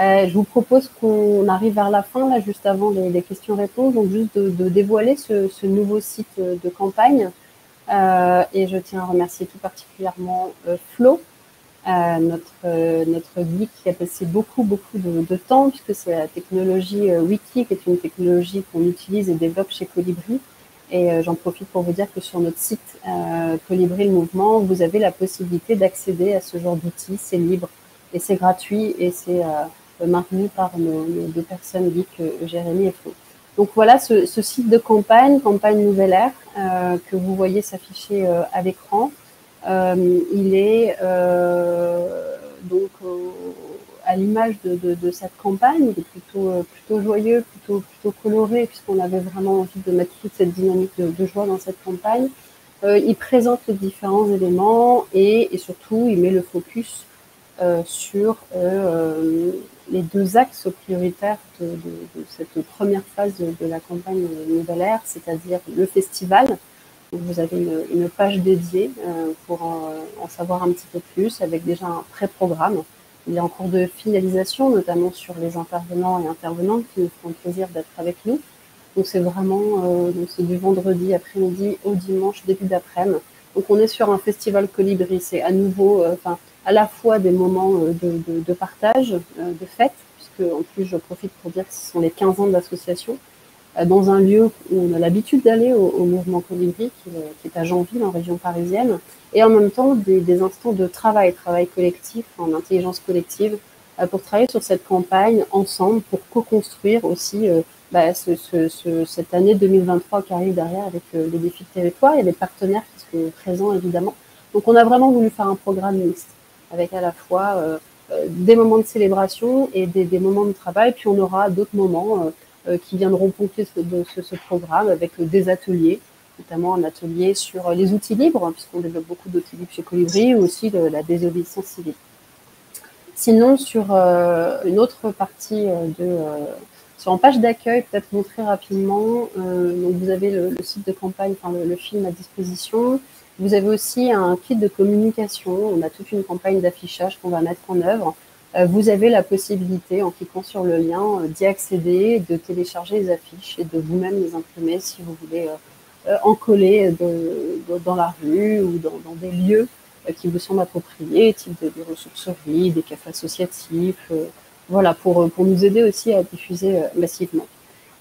S1: Euh, je vous propose qu'on arrive vers la fin, là, juste avant les, questions-réponses, donc juste de, dévoiler ce, ce, nouveau site de campagne. et je tiens à remercier tout particulièrement Flo, notre, euh, notre geek qui a passé beaucoup, beaucoup de, temps, puisque c'est la technologie euh, Wiki, qui est une technologie qu'on utilise et développe chez Colibri. Et euh, j'en profite pour vous dire que sur notre site Colibri le Mouvement, vous avez la possibilité d'accéder à ce genre d'outils. C'est libre et c'est gratuit et c'est maintenu par nos, deux personnes geeks, Jérémy et Flo. Donc voilà ce, ce, site de campagne, campagne Nouvelle Ère, que vous voyez s'afficher à l'écran. Euh, il est euh, donc à l'image de, cette campagne, il est plutôt, euh, joyeux, plutôt, plutôt coloré, puisqu'on avait vraiment envie de mettre toute cette dynamique de, joie dans cette campagne. il présente les différents éléments et, surtout, il met le focus sur les deux axes prioritaires de, cette première phase de, la campagne Nouvelle Ère, c'est-à-dire le festival, vous avez une, page dédiée euh, pour en, savoir un petit peu plus avec déjà un pré-programme. Il est en cours de finalisation, notamment sur les intervenants et intervenantes qui nous le plaisir d'être avec nous. Donc c'est vraiment euh, c'est du vendredi après-midi au dimanche début d'après-midi. Donc on est sur un festival colibri. C'est à nouveau, euh, enfin à la fois des moments de, partage, de fête, puisque en plus je profite pour dire que ce sont les 15 ans de l'association. Euh, dans un lieu où on a l'habitude d'aller au, mouvement Colibri, qui, est à Jeanville, en région parisienne, et en même temps des, instants de travail, travail collectif, en intelligence collective, euh, pour travailler sur cette campagne ensemble, pour co-construire aussi euh, bah, cette année 2023 qui arrive derrière avec les défis de territoire. Il y a des partenaires qui sont présents évidemment. Donc on a vraiment voulu faire un programme mixte avec à la fois des moments de célébration et des, moments de travail. Puis on aura d'autres moments qui viendront ponctuer ce, programme avec des ateliers notamment un atelier sur les outils libres, puisqu'on développe beaucoup d'outils libres chez Colibri, ou aussi de la désobéissance civile. Sinon, sur euh, une autre partie euh, de... Euh, sur en page d'accueil, peut-être montrer rapidement, vous avez le, site de campagne, enfin le, film à disposition. Vous avez aussi un kit de communication. On a toute une campagne d'affichage qu'on va mettre en œuvre. Vous avez la possibilité, en cliquant sur le lien, d'y accéder, de télécharger les affiches et de vous-même les imprimer si vous voulez euh, en coller dans la rue ou dans, des lieux euh, qui vous semblent appropriés, type des ressourceries, des cafés associatifs, euh, voilà, pour, pour nous aider aussi à diffuser massivement.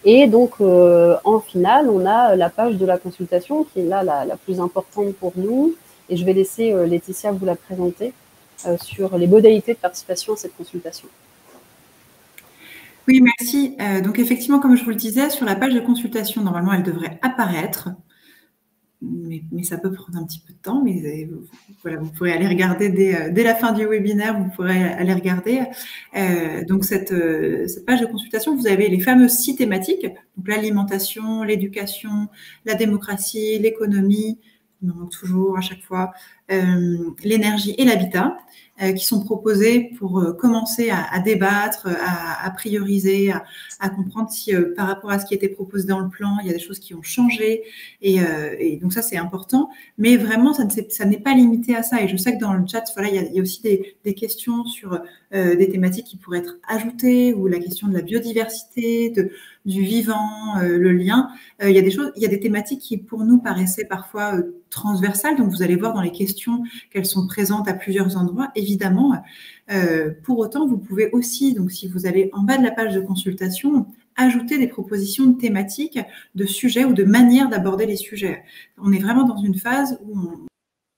S1: Et donc, en finale, on a la page de la consultation qui est là la, la plus importante pour nous. Et je vais laisser Laetitia vous la présenter sur les modalités de participation à cette consultation.
S3: Oui, merci. Euh, donc effectivement, comme je vous le disais, sur la page de consultation, normalement, elle devrait apparaître. Mais, ça peut prendre un petit peu de temps, mais euh, voilà, vous pourrez aller regarder euh, dès, la fin du webinaire, vous pourrez aller regarder. donc cette, page de consultation, vous avez les fameuses six thématiques, l'alimentation, l'éducation, la démocratie, l'économie, il manque toujours à chaque fois, l'énergie et l'habitat. Euh, qui sont proposés pour euh, commencer à, débattre, à, prioriser, à, comprendre si euh, par rapport à ce qui était proposé dans le plan, il y a des choses qui ont changé. Et, donc ça, c'est important. Mais vraiment, ça, n'est pas limité à ça. Et je sais que dans le chat, voilà, il y a, aussi des, questions sur des thématiques qui pourraient être ajoutées ou la question de la biodiversité, du vivant, le lien. il y a des choses, il y a des thématiques qui pour nous paraissaient parfois transversales. Donc vous allez voir dans les questions qu'elles sont présentes à plusieurs endroits évidemment. Euh, pour autant, vous pouvez aussi, donc si vous allez en bas de la page de consultation, ajouter des propositions de thématiques, de sujets ou de manières d'aborder les sujets. On est vraiment dans une phase où on,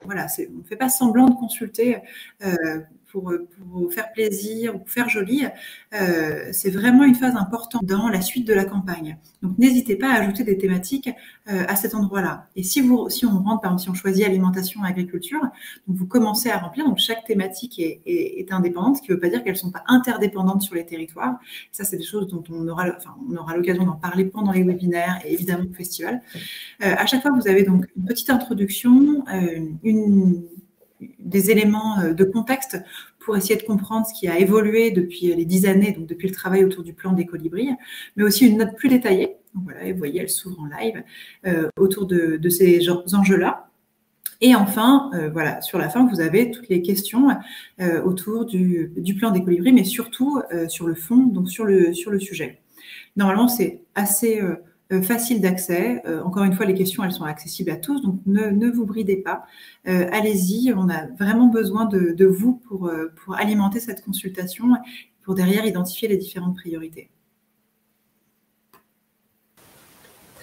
S3: voilà, on ne fait pas semblant de consulter euh, pour, pour, faire plaisir ou pour faire joli, euh, c'est vraiment une phase importante dans la suite de la campagne. Donc n'hésitez pas à ajouter des thématiques euh, à cet endroit-là. Et si, on rentre, par exemple, si on choisit alimentation et agriculture, vous commencez à remplir, donc chaque thématique est, indépendante, ce qui ne veut pas dire qu'elles ne sont pas interdépendantes sur les territoires. ça, c'est des choses dont on aura, enfin, on aura l'occasion d'en parler pendant les webinaires et évidemment au festival. Euh, à chaque fois, vous avez donc une petite introduction, une des éléments euh, de contexte pour essayer de comprendre ce qui a évolué depuis les dix années, donc depuis le travail autour du plan des colibris, mais aussi une note plus détaillée. voilà, vous voyez, elle s'ouvre en live euh, autour de, ces enjeux-là. Et enfin, euh, voilà, sur la fin, vous avez toutes les questions autour du, plan des colibris, mais surtout sur le fond, donc sur le, sujet. Normalement, c'est assez facile d'accès. Euh, encore une fois, les questions, elles sont accessibles à tous, donc ne, vous bridez pas. Euh, allez-y, on a vraiment besoin de, vous pour, pour alimenter cette consultation, pour derrière identifier les différentes priorités.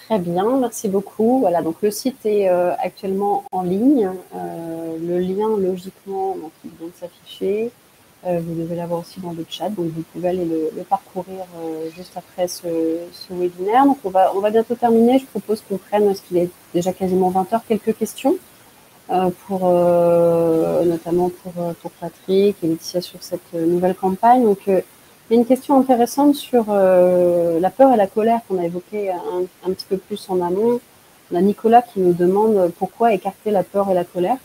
S1: Très bien, merci beaucoup. Voilà, donc le site est actuellement en ligne. le lien, logiquement, donc, il doit s'afficher. Euh, vous devez l'avoir aussi dans le chat, donc vous pouvez aller le, parcourir euh, juste après ce, webinaire. Donc on va, on va bientôt terminer. Je propose qu'on prenne, parce qu'il est déjà quasiment 20 heures, quelques questions, euh, pour, notamment pour, pour Patrick et Laetitia sur cette nouvelle campagne. Donc il y a une question intéressante sur la peur et la colère qu'on a évoqué un, un, petit peu plus en amont. On a Nicolas qui nous demande pourquoi écarter la peur et la colère.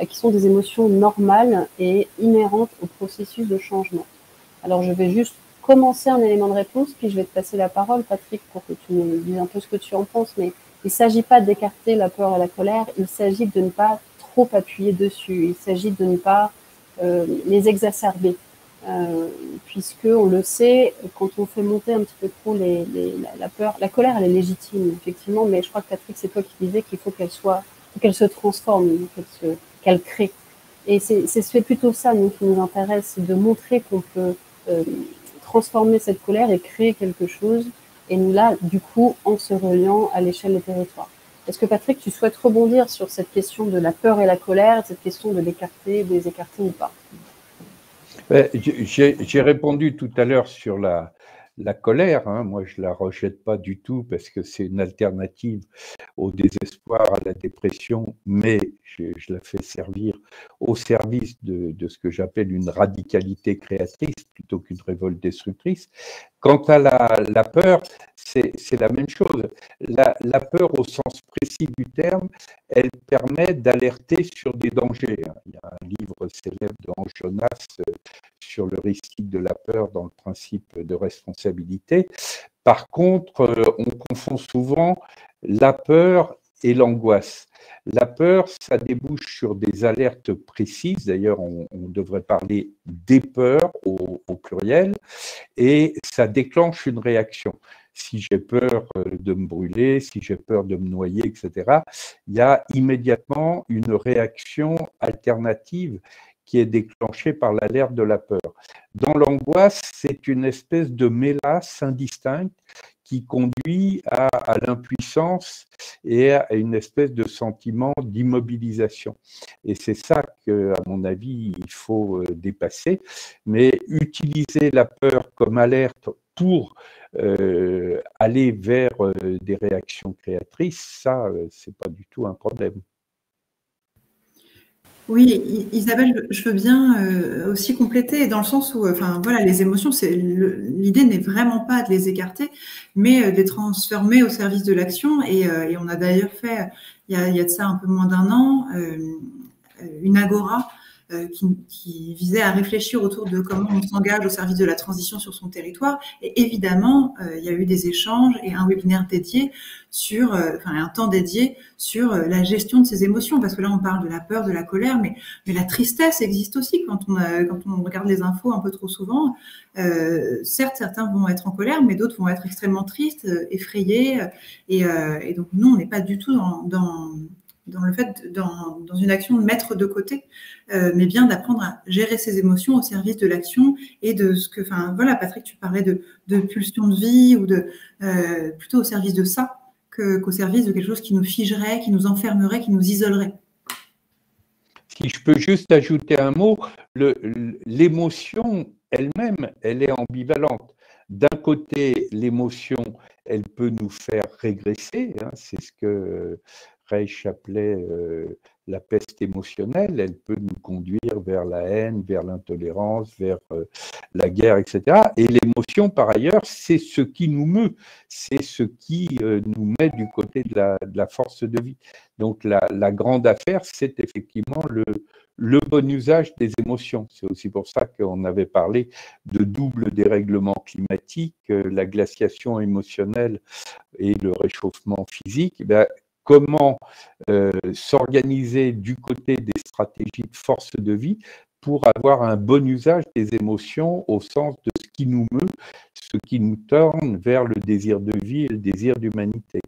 S1: Euh, qui sont des émotions normales et inhérentes au processus de changement. Alors je vais juste commencer un élément de réponse, puis je vais te passer la parole, Patrick, pour que tu nous dises un peu ce que tu en penses. Mais il ne s'agit pas d'écarter la peur et la colère, il s'agit de ne pas trop appuyer dessus, il s'agit de ne pas euh, les exacerber. Euh, puisque on le sait, quand on fait monter un petit peu trop la, peur, la colère, elle est légitime, effectivement, mais je crois que Patrick, c'est toi qui disais qu'il faut qu'elle soit, qu'elle se transforme, qu'elle se, qu'elle crée. Et c'est plutôt ça, nous, qui nous intéresse, de montrer qu'on peut euh, transformer cette colère et créer quelque chose. Et nous, là, du coup, en se reliant à l'échelle des territoires. Est-ce que Patrick, tu souhaites rebondir sur cette question de la peur et la colère, cette question de l'écarter, de les écarter ou pas?
S2: J'ai répondu tout à l'heure sur la, la colère. Hein. Moi, je la rejette pas du tout parce que c'est une alternative au désespoir, à la dépression, mais je, la fais servir au service de, de ce que j'appelle une radicalité créatrice plutôt qu'une révolte destructrice. Quant à la, peur, c'est la même chose. La, peur au sens précis du terme, elle permet d'alerter sur des dangers. Il y a un livre célèbre de Jonas euh, sur le risque de la peur dans le principe de responsabilité. Par contre, euh, on confond souvent la peur et l'angoisse. La peur, ça débouche sur des alertes précises. D'ailleurs, on, devrait parler des peurs au, pluriel. Et ça déclenche une réaction. Si j'ai peur euh, de me brûler, si j'ai peur de me noyer, etc., il y a immédiatement une réaction alternative qui est déclenchée par l'alerte de la peur. Dans l'angoisse, c'est une espèce de mélasse indistincte qui conduit à, l'impuissance et à une espèce de sentiment d'immobilisation. Et c'est ça que, à mon avis, il faut euh, dépasser. Mais utiliser la peur comme alerte pour euh, aller vers euh, des réactions créatrices, ça, c'est pas du tout un problème.
S3: Oui, Isabelle, je veux bien euh, aussi compléter dans le sens où, enfin voilà, les émotions, l'idée n'est vraiment pas de les écarter, mais euh, de les transformer au service de l'action. Et, euh, on a d'ailleurs fait, il y a, de ça un peu moins d'un an, une agora euh, qui, visait à réfléchir autour de comment on s'engage au service de la transition sur son territoire. Et évidemment, euh, il y a eu des échanges et un webinaire dédié sur, euh, enfin un temps dédié sur la gestion de ces émotions, parce que là on parle de la peur, de la colère, mais, mais la tristesse existe aussi quand on, quand on regarde les infos un peu trop souvent. certes, certains vont être en colère, mais d'autres vont être extrêmement tristes, effrayés, et, et donc nous on n'est pas du tout dans, dans dans le fait, dans, une action de mettre de côté, euh, mais bien d'apprendre à gérer ses émotions au service de l'action et de ce que, enfin voilà, Patrick, tu parlais de, de pulsion de vie ou de euh, plutôt au service de ça qu'au service de quelque chose qui nous figerait, qui nous enfermerait, qui nous isolerait.
S2: Si je peux juste ajouter un mot, l'émotion elle-même, elle est ambivalente. D'un côté, l'émotion, elle peut nous faire régresser, hein, c'est ce que Reich appelait euh, la peste émotionnelle, elle peut nous conduire vers la haine, vers l'intolérance, vers euh, la guerre, etc. Et l'émotion, par ailleurs, c'est ce qui nous meut, c'est ce qui euh, nous met du côté de la, force de vie. Donc la, grande affaire, c'est effectivement le, bon usage des émotions. C'est aussi pour ça qu'on avait parlé de double dérèglement climatique, la glaciation émotionnelle et le réchauffement physique. Eh comment euh, s'organiser du côté des stratégies de force de vie pour avoir un bon usage des émotions au sens de ce qui nous meut, ce qui nous tourne vers le désir de vie et le désir d'humanité.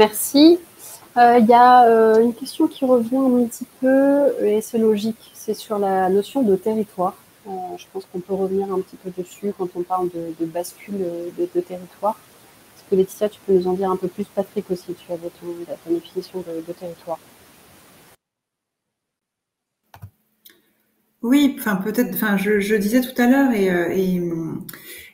S1: Merci. Euh, il y a euh, une question qui revient un petit peu, et c'est logique, c'est sur la notion de territoire. je pense qu'on peut revenir un petit peu dessus quand on parle de, bascule de territoire Laetitia, tu peux nous en dire un peu plus, Patrick aussi, tu avais ton, ta définition de, territoire.
S3: Oui, enfin peut-être, enfin je, disais tout à l'heure et, euh,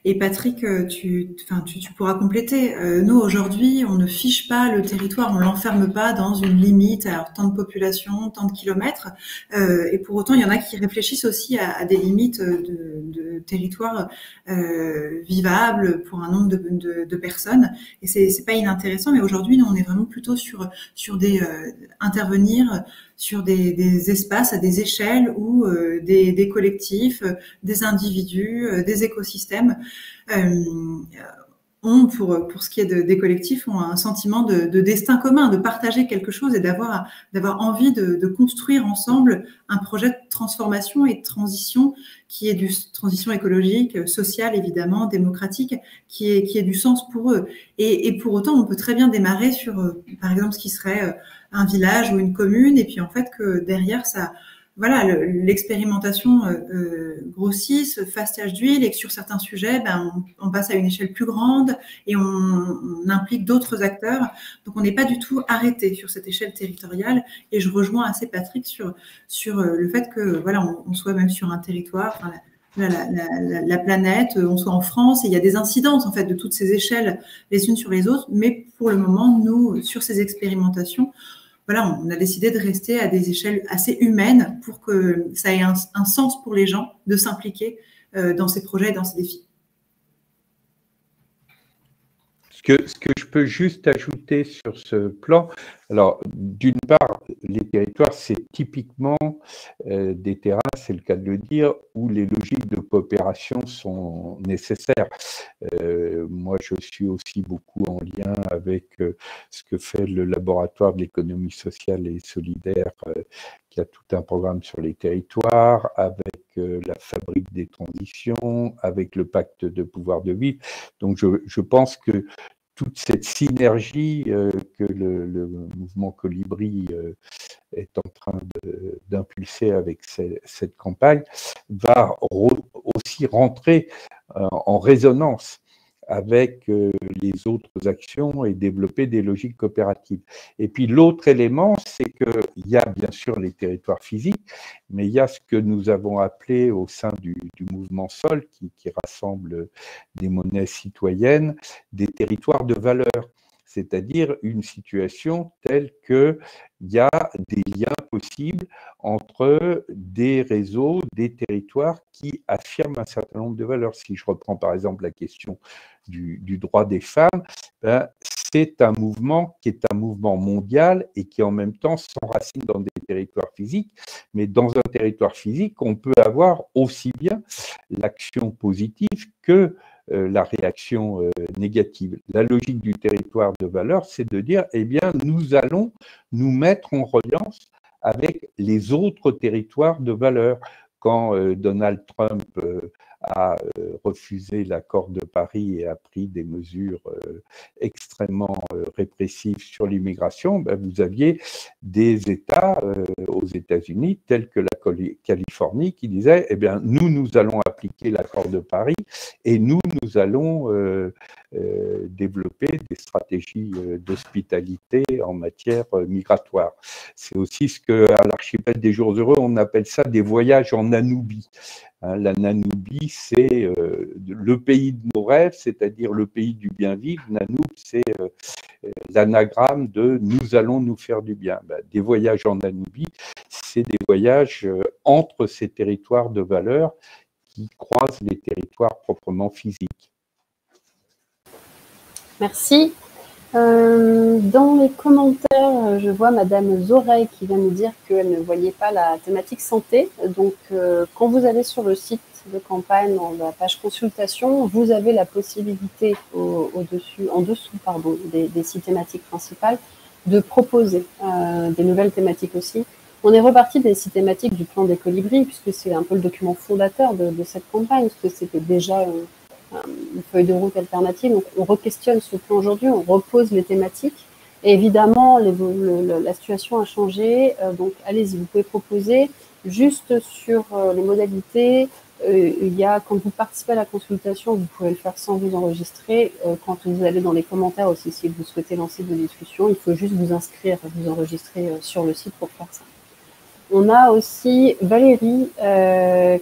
S3: et Patrick, euh, tu, enfin, tu, tu pourras compléter. Euh, nous, aujourd'hui, on ne fiche pas le territoire, on l'enferme pas dans une limite, alors tant de population, tant de kilomètres. Euh, et pour autant, il y en a qui réfléchissent aussi à, à des limites de, de territoire euh, vivables pour un nombre de, de, de personnes. Et c'est, c'est pas inintéressant, mais aujourd'hui, nous, on est vraiment plutôt sur, sur des euh, intervenir sur des, espaces à des échelles où euh, des, collectifs, des individus, des écosystèmes. Euh, ont, pour, pour ce qui est des collectifs, ont un sentiment de, destin commun, de partager quelque chose et d'avoir d'avoir envie de, construire ensemble un projet de transformation et de transition qui est du transition écologique, sociale évidemment, démocratique, qui est qui est du sens pour eux. Et, et pour autant, on peut très bien démarrer sur, euh, par exemple, ce qui serait euh, un village ou une commune, et puis en fait que derrière ça voilà, l'expérimentation euh, euh, grossit, se d'huile et que sur certains sujets, ben, on, passe à une échelle plus grande et on, implique d'autres acteurs. Donc, on n'est pas du tout arrêté sur cette échelle territoriale. Et je rejoins assez Patrick sur, sur euh, le fait que voilà, on, soit même sur un territoire. la, planète, on soit en France, et il y a des incidences en fait de toutes ces échelles les unes sur les autres, mais pour le moment, nous, sur ces expérimentations, voilà, on a décidé de rester à des échelles assez humaines pour que ça ait un, sens pour les gens de s'impliquer euh, dans ces projets et dans ces défis.
S2: Ce que, ce que, je peux juste ajouter sur ce plan, alors d'une part, les territoires, c'est typiquement euh, des terrains, c'est le cas de le dire, où les logiques de coopération sont nécessaires. Euh, moi, je suis aussi beaucoup en lien avec euh, ce que fait le laboratoire de l'économie sociale et solidaire, qui a tout un programme sur les territoires, avec la fabrique des transitions, avec le pacte de pouvoir de vie. Donc, je pense que toute cette synergie euh, que le, mouvement Colibri euh, est en train d'impulser avec cette campagne va aussi rentrer euh, en résonance avec euh, les autres actions et développer des logiques coopératives. Et puis l'autre élément, c'est qu'il y a bien sûr les territoires physiques, mais il y a ce que nous avons appelé au sein du, mouvement SOL, qui, qui rassemble des monnaies citoyennes, des territoires de valeur c'est-à-dire une situation telle qu'il y a des liens possibles entre des réseaux, des territoires qui affirment un certain nombre de valeurs. Si je reprends par exemple la question du, droit des femmes, ben, c'est un mouvement qui est un mouvement mondial et qui en même temps s'enracine dans des territoires physiques. Mais dans un territoire physique, on peut avoir aussi bien l'action positive que la réaction euh, négative. La logique du territoire de valeur, c'est de dire, eh bien, nous allons nous mettre en reliance avec les autres territoires de valeur. Quand euh, Donald Trump a euh, refusé l'accord de Paris et a pris des mesures euh, extrêmement euh, répressives sur l'immigration, ben, vous aviez des États aux États-Unis, tels que la Californie, qui disaient, eh bien, nous, nous allons appliquer l'accord de Paris et nous, nous allons développer des stratégies d'hospitalité en matière migratoire. C'est aussi ce que, à l'archipel des jours heureux, on appelle ça des voyages en Anoubie. Hein, la Nanoubie, c'est euh, le pays de nos rêves, c'est-à-dire le pays du bien vivre. Nanoub, c'est euh, euh, l'anagramme de nous allons nous faire du bien. Ben, des voyages en Nanoubie, c'est des voyages entre ces territoires de valeur qui croisent les territoires proprement physiques.
S1: Merci. Euh, dans les commentaires, je vois Madame Zorey qui vient nous dire qu'elle ne voyait pas la thématique santé. Donc, euh, quand vous allez sur le site de campagne, dans la page consultation, vous avez la possibilité au-dessus, en dessous pardon, des, des, six thématiques principales de proposer euh, des nouvelles thématiques aussi. On est reparti des six thématiques du plan des colibris, puisque c'est un peu le document fondateur de, de cette campagne, parce que c'était déjà une feuille de route alternative. Donc, on re-questionne ce plan aujourd'hui, on repose les thématiques. Et évidemment, la situation a changé. Euh, donc, allez-y, vous pouvez proposer. Juste sur euh, les modalités, euh, il y a, quand vous participez à la consultation, vous pouvez le faire sans vous enregistrer. quand vous allez dans les commentaires aussi, si vous souhaitez lancer des discussions, il faut juste vous inscrire, vous enregistrer sur le site pour faire ça. On a aussi Valérie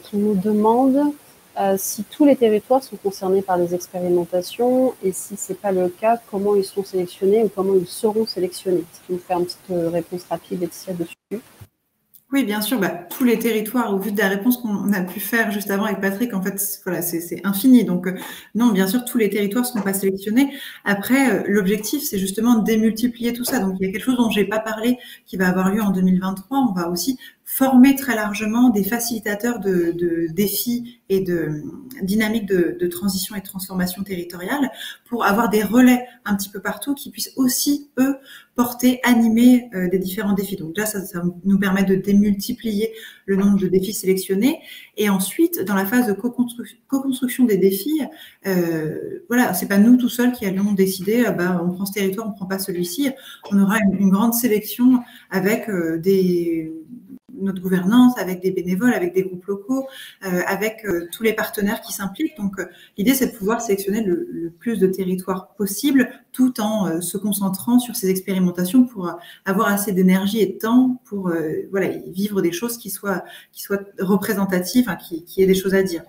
S1: qui nous demande euh, si tous les territoires sont concernés par les expérimentations et si ce n'est pas le cas, comment ils sont sélectionnés ou comment ils seront sélectionnés? Est-ce que faire une petite euh, réponse rapide, Laetitia, dessus?
S3: Oui, bien sûr. Bah, tous les territoires, au vu de la réponse qu'on a pu faire juste avant avec Patrick, en fait, voilà, c'est infini. Donc, euh, non, bien sûr, tous les territoires ne seront pas sélectionnés. Après, l'objectif, c'est justement de démultiplier tout ça. Donc, il y a quelque chose dont je n'ai pas parlé qui va avoir lieu en 2023. On va aussi former très largement des facilitateurs de, de défis et de dynamiques de, de, transition et de transformation territoriale pour avoir des relais un petit peu partout qui puissent aussi, eux, porter, animer euh, des différents défis. Donc là, ça, ça, nous permet de démultiplier le nombre de défis sélectionnés. Et ensuite, dans la phase de co-construction des défis, euh, voilà, c'est pas nous tout seuls qui allons décider, euh, bah, on prend ce territoire, on prend pas celui-ci. On aura une, grande sélection avec euh, des notre gouvernance, avec des bénévoles, avec des groupes locaux, avec tous les partenaires qui s'impliquent. Donc l'idée, c'est de pouvoir sélectionner le, plus de territoires possible, tout en se concentrant sur ces expérimentations pour avoir assez d'énergie et de temps pour voilà vivre des choses qui soient qui soient représentatives, qui, qui aient des choses à dire.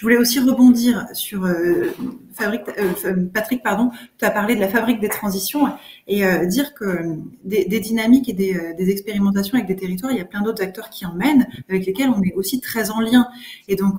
S3: Je voulais aussi rebondir sur euh, euh, Patrick, pardon, tu as parlé de la fabrique des transitions et euh, dire que des, dynamiques et des, expérimentations avec des territoires, il y a plein d'autres acteurs qui en mènent, avec lesquels on est aussi très en lien. Et donc,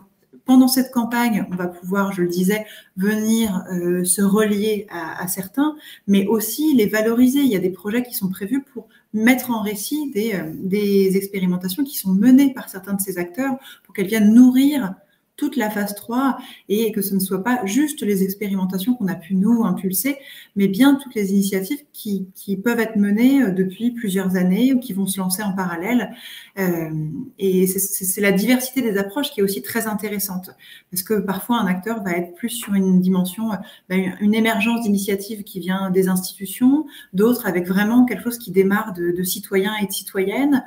S3: pendant cette campagne, on va pouvoir, je le disais, venir se relier à, certains, mais aussi les valoriser. Il y a des projets qui sont prévus pour mettre en récit des, des expérimentations qui sont menées par certains de ces acteurs pour qu'elles viennent nourrir toute la phase 3 et que ce ne soit pas juste les expérimentations qu'on a pu nous impulser, mais bien toutes les initiatives qui, peuvent être menées euh, depuis plusieurs années ou qui vont se lancer en parallèle. Euh, et c'est la diversité des approches qui est aussi très intéressante parce que parfois un acteur va être plus sur une dimension, euh, ben, une émergence d'initiatives qui vient des institutions, d'autres avec vraiment quelque chose qui démarre de, citoyens et de citoyennes.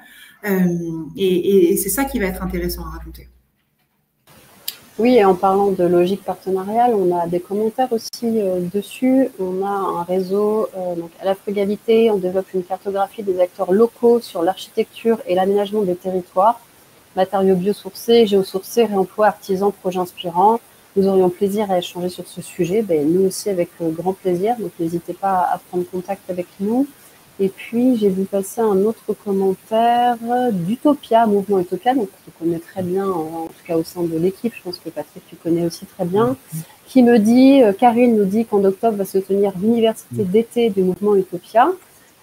S3: et c'est ça qui va être intéressant à raconter.
S1: Oui, et en parlant de logique partenariale, on a des commentaires aussi euh, dessus. On a un réseau euh, donc à la frugalité, on développe une cartographie des acteurs locaux sur l'architecture et l'aménagement des territoires, matériaux biosourcés, géosourcés, réemploi, artisans, projets inspirants. Nous aurions plaisir à échanger sur ce sujet. Ben, nous aussi avec euh, grand plaisir, donc n'hésitez pas à prendre contact avec nous. Et puis, j'ai vu passer un autre commentaire d'Utopia, Mouvement Utopia, donc je connais très bien, en, tout cas au sein de l'équipe, je pense que Patrick, tu connais aussi très bien, qui me dit, euh, Karine nous dit qu'en octobre va se tenir l'université d'été du Mouvement Utopia,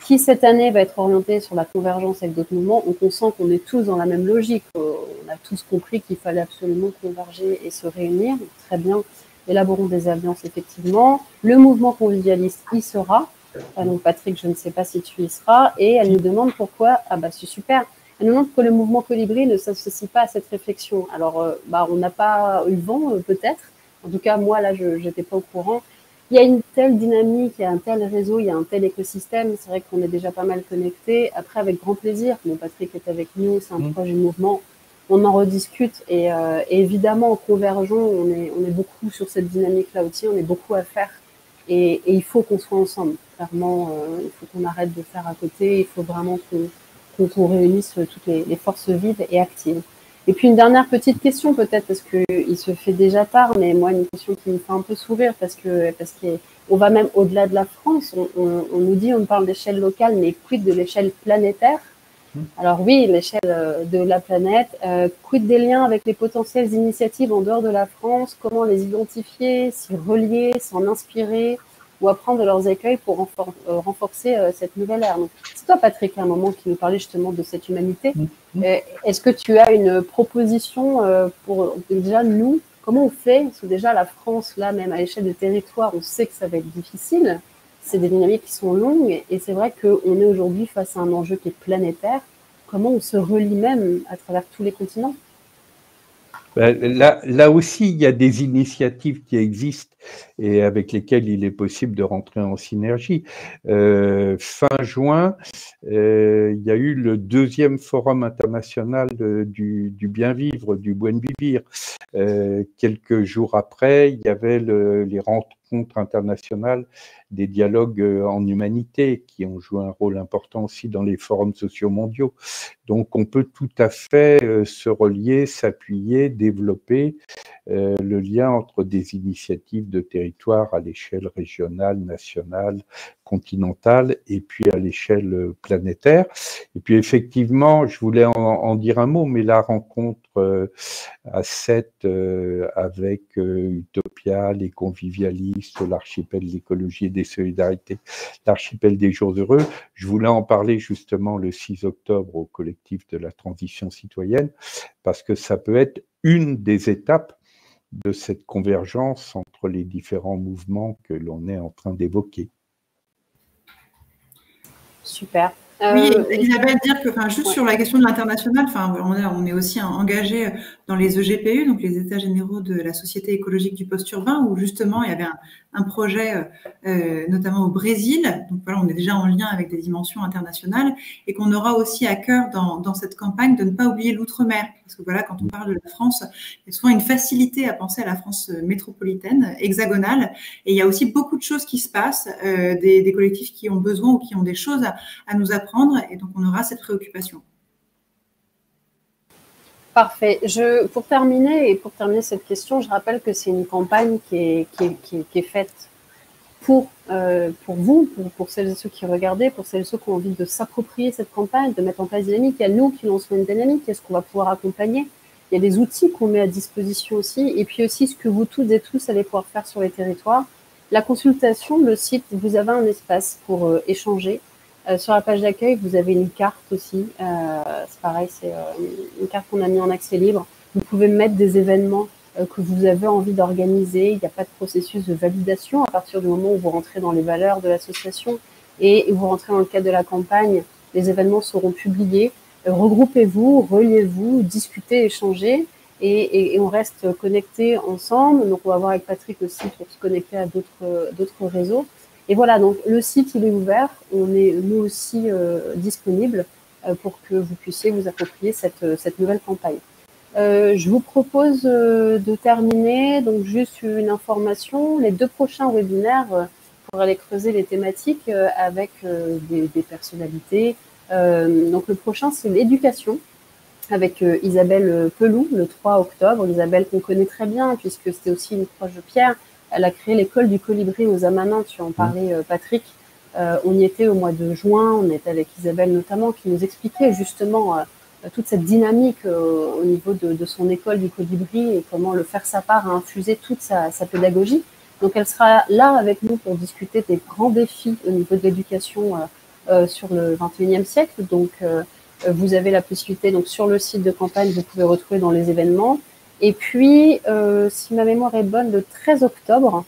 S1: qui cette année va être orientée sur la convergence avec d'autres mouvements. Donc on sent qu'on est tous dans la même logique. Euh, on a tous compris qu'il fallait absolument converger et se réunir. Très bien, élaborons des alliances effectivement. Le mouvement convivialiste y sera. Ah, donc Patrick, je ne sais pas si tu y seras. Et elle nous demande pourquoi. Ah bah c'est super. Elle nous demande que le mouvement Colibri ne s'associe pas à cette réflexion. Alors, euh, bah, on n'a pas eu le vent, euh, peut-être. En tout cas, moi, là, je n'étais pas au courant. Il y a une telle dynamique, il y a un tel réseau, il y a un tel écosystème. C'est vrai qu'on est déjà pas mal connectés. Après, avec grand plaisir. Mon Patrick est avec nous, c'est un mmh. projet mouvement. On en rediscute. Et, euh, évidemment, en convergeant, on est, on est beaucoup sur cette dynamique-là aussi. On est beaucoup à faire. Et, il faut qu'on soit ensemble. Clairement, euh, il faut qu'on arrête de faire à côté. Il faut vraiment qu'on réunisse toutes les, forces vives et actives. Et puis une dernière petite question peut-être parce qu'il se fait déjà tard, mais moi une question qui me fait un peu sourire parce que parce qu'on va même au-delà de la France. On, on nous dit on parle d'échelle locale, mais quid de l'échelle planétaire? Alors oui, l'échelle euh, de la planète. Euh, quid des liens avec les potentielles initiatives en dehors de la France? Comment les identifier, s'y relier, s'en inspirer ou apprendre de leurs écueils pour euh, renforcer cette nouvelle ère? C'est toi, Patrick, à un moment qui nous parlait justement de cette humanité. Mm-hmm. Est-ce que tu as une proposition pour déjà nous Comment on fait? Parce que déjà la France, là même à l'échelle de territoire, on sait que ça va être difficile c'est des dynamiques qui sont longues et c'est vrai qu'on est aujourd'hui face à un enjeu qui est planétaire. Comment on se relie même à travers tous les continents?
S2: Ben, là, là, aussi, il y a des initiatives qui existent et avec lesquelles il est possible de rentrer en synergie. Euh, fin juin, euh, il y a eu le deuxième forum international du, bien vivre, du buen vivir. Euh, quelques jours après, il y avait les rencontres internationales des dialogues euh, en humanité qui ont joué un rôle important aussi dans les forums sociaux mondiaux. Donc on peut tout à fait euh, se relier, s'appuyer, développer euh, le lien entre des initiatives de territoire à l'échelle régionale, nationale, continentale et puis à l'échelle planétaire. Et puis effectivement, je voulais en, dire un mot, mais la rencontre euh, à 7 euh, avec Utopia, les convivialistes, l'archipel de l'écologie et des solidarités, l'archipel des jours heureux, je voulais en parler justement le 6 octobre au collectif de la transition citoyenne, parce que ça peut être une des étapes de cette convergence entre les différents mouvements que l'on est en train d'évoquer.
S1: Super.
S3: Oui, Isabelle, dire que, enfin, juste sur la question de l'international, enfin, on, est aussi engagé dans les EGPU, donc les États généraux de la Société écologique du post-urbain, où justement il y avait un, projet, euh, notamment au Brésil. Donc voilà, on est déjà en lien avec des dimensions internationales et qu'on aura aussi à cœur dans, dans cette campagne de ne pas oublier l'outre-mer, parce que voilà, quand on parle de la France, il y a souvent une facilité à penser à la France métropolitaine, hexagonale, et il y a aussi beaucoup de choses qui se passent, euh, des, des, collectifs qui ont besoin ou qui ont des choses à, à nous apprendre, et donc on aura cette préoccupation.
S1: Parfait. Je, pour terminer et pour terminer cette question, je rappelle que c'est une campagne qui est, qui est, faite pour, euh, pour vous, pour, celles et ceux qui regardent, pour celles et ceux qui ont envie de s'approprier cette campagne, de mettre en place une dynamique. Il y a nous qui lançons une dynamique, qu'est-ce qu'on va pouvoir accompagner? Il y a des outils qu'on met à disposition aussi, et puis aussi ce que vous toutes et tous allez pouvoir faire sur les territoires. La consultation, le site, vous avez un espace pour euh, échanger, euh, sur la page d'accueil, vous avez une carte aussi. Euh, c'est pareil, c'est euh, une carte qu'on a mis en accès libre. Vous pouvez mettre des événements que vous avez envie d'organiser. Il n'y a pas de processus de validation à partir du moment où vous rentrez dans les valeurs de l'association et vous rentrez dans le cadre de la campagne. Les événements seront publiés. Regroupez-vous, reliez-vous, discutez, échangez. Et, et, on reste connectés ensemble. Donc, on va voir avec Patrick aussi pour se connecter à d'autres réseaux. Et voilà, donc le site, il est ouvert. On est nous aussi euh, disponibles euh, pour que vous puissiez vous approprier cette, euh, nouvelle campagne. je vous propose de terminer, donc juste une information. Les deux prochains webinaires pour aller creuser les thématiques avec des, des, personnalités. donc le prochain, c'est l'éducation avec Isabelle Pelou le 3 octobre. Isabelle qu'on connaît très bien puisque c'était aussi une proche de Pierre elle a créé l'école du colibri aux Amanins, tu en parlais euh, Patrick. Euh, on y était au mois de juin, on était avec Isabelle notamment, qui nous expliquait justement euh, toute cette dynamique au niveau de, son école du colibri et comment le faire sa part a infusé toute sa, pédagogie. Donc elle sera là avec nous pour discuter des grands défis au niveau de l'éducation sur le 21e siècle. Donc vous avez la possibilité, donc sur le site de campagne, vous pouvez retrouver dans les événements. Et puis, euh, si ma mémoire est bonne, le 13 octobre,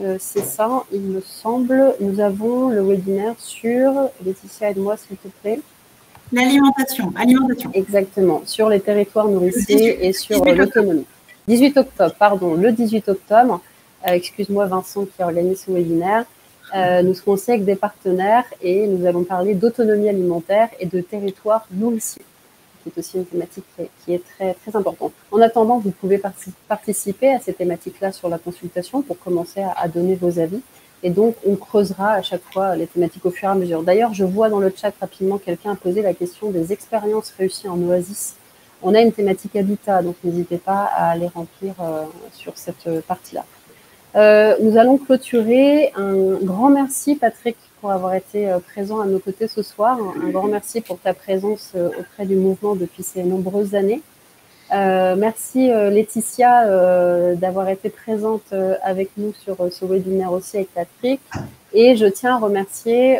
S1: euh, c'est ça, il me semble, nous avons le webinaire sur, Laetitia, aide-moi s'il te plaît.
S3: L'alimentation, alimentation.
S1: Exactement, sur les territoires nourriciers et sur l'autonomie. 18 octobre, pardon, le 18 octobre, euh, excuse-moi Vincent qui organise ce webinaire, nous serons aussi avec des partenaires et nous allons parler d'autonomie alimentaire et de territoires nourriciers qui est aussi une thématique qui est, très, très importante. En attendant, vous pouvez participer à ces thématiques-là sur la consultation pour commencer à, donner vos avis. Et donc, on creusera à chaque fois les thématiques au fur et à mesure. D'ailleurs, je vois dans le chat rapidement quelqu'un posé la question des expériences réussies en Oasis. On a une thématique habitat, donc n'hésitez pas à aller remplir euh, sur cette partie-là. Euh, nous allons clôturer. Un grand merci, Patrick, pour avoir été euh, présent à nos côtés ce soir. Un grand merci pour ta présence euh, auprès du mouvement depuis ces nombreuses années. Euh, merci Laetitia d'avoir été présente avec nous sur ce webinaire aussi avec Patrick. Et je tiens à remercier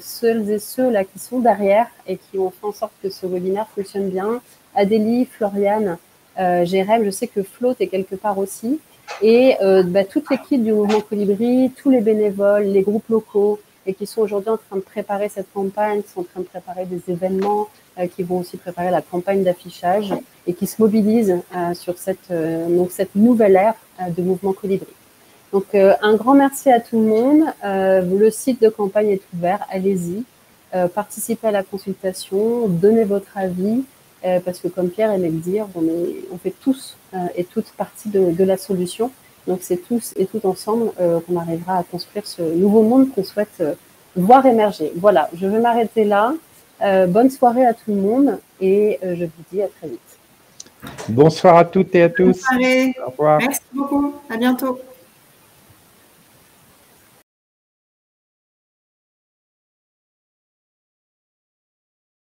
S1: ceux et ceux là qui sont derrière et qui ont fait en sorte que ce webinaire fonctionne bien. Adélie, Floriane, Jérém, je sais que Flo est quelque part aussi. Et bah, toute l'équipe du mouvement Colibri, tous les bénévoles, les groupes locaux, et qui sont aujourd'hui en train de préparer cette campagne, qui sont en train de préparer des événements, euh, qui vont aussi préparer la campagne d'affichage et qui se mobilisent euh, sur cette, euh, donc cette nouvelle ère de mouvement Colibri. Donc un grand merci à tout le monde. le site de campagne est ouvert, allez-y, participez à la consultation, donnez votre avis, parce que comme Pierre aimait le dire, on, est, on fait tous et toutes partie de, de la solution. Donc c'est tous et toutes ensemble euh, qu'on arrivera à construire ce nouveau monde qu'on souhaite euh, voir émerger. Voilà, je vais m'arrêter là. Euh, bonne soirée à tout le monde et je vous dis à très vite.
S2: Bonsoir à toutes et à tous.
S3: Bonne soirée. Au revoir. Merci beaucoup. À bientôt.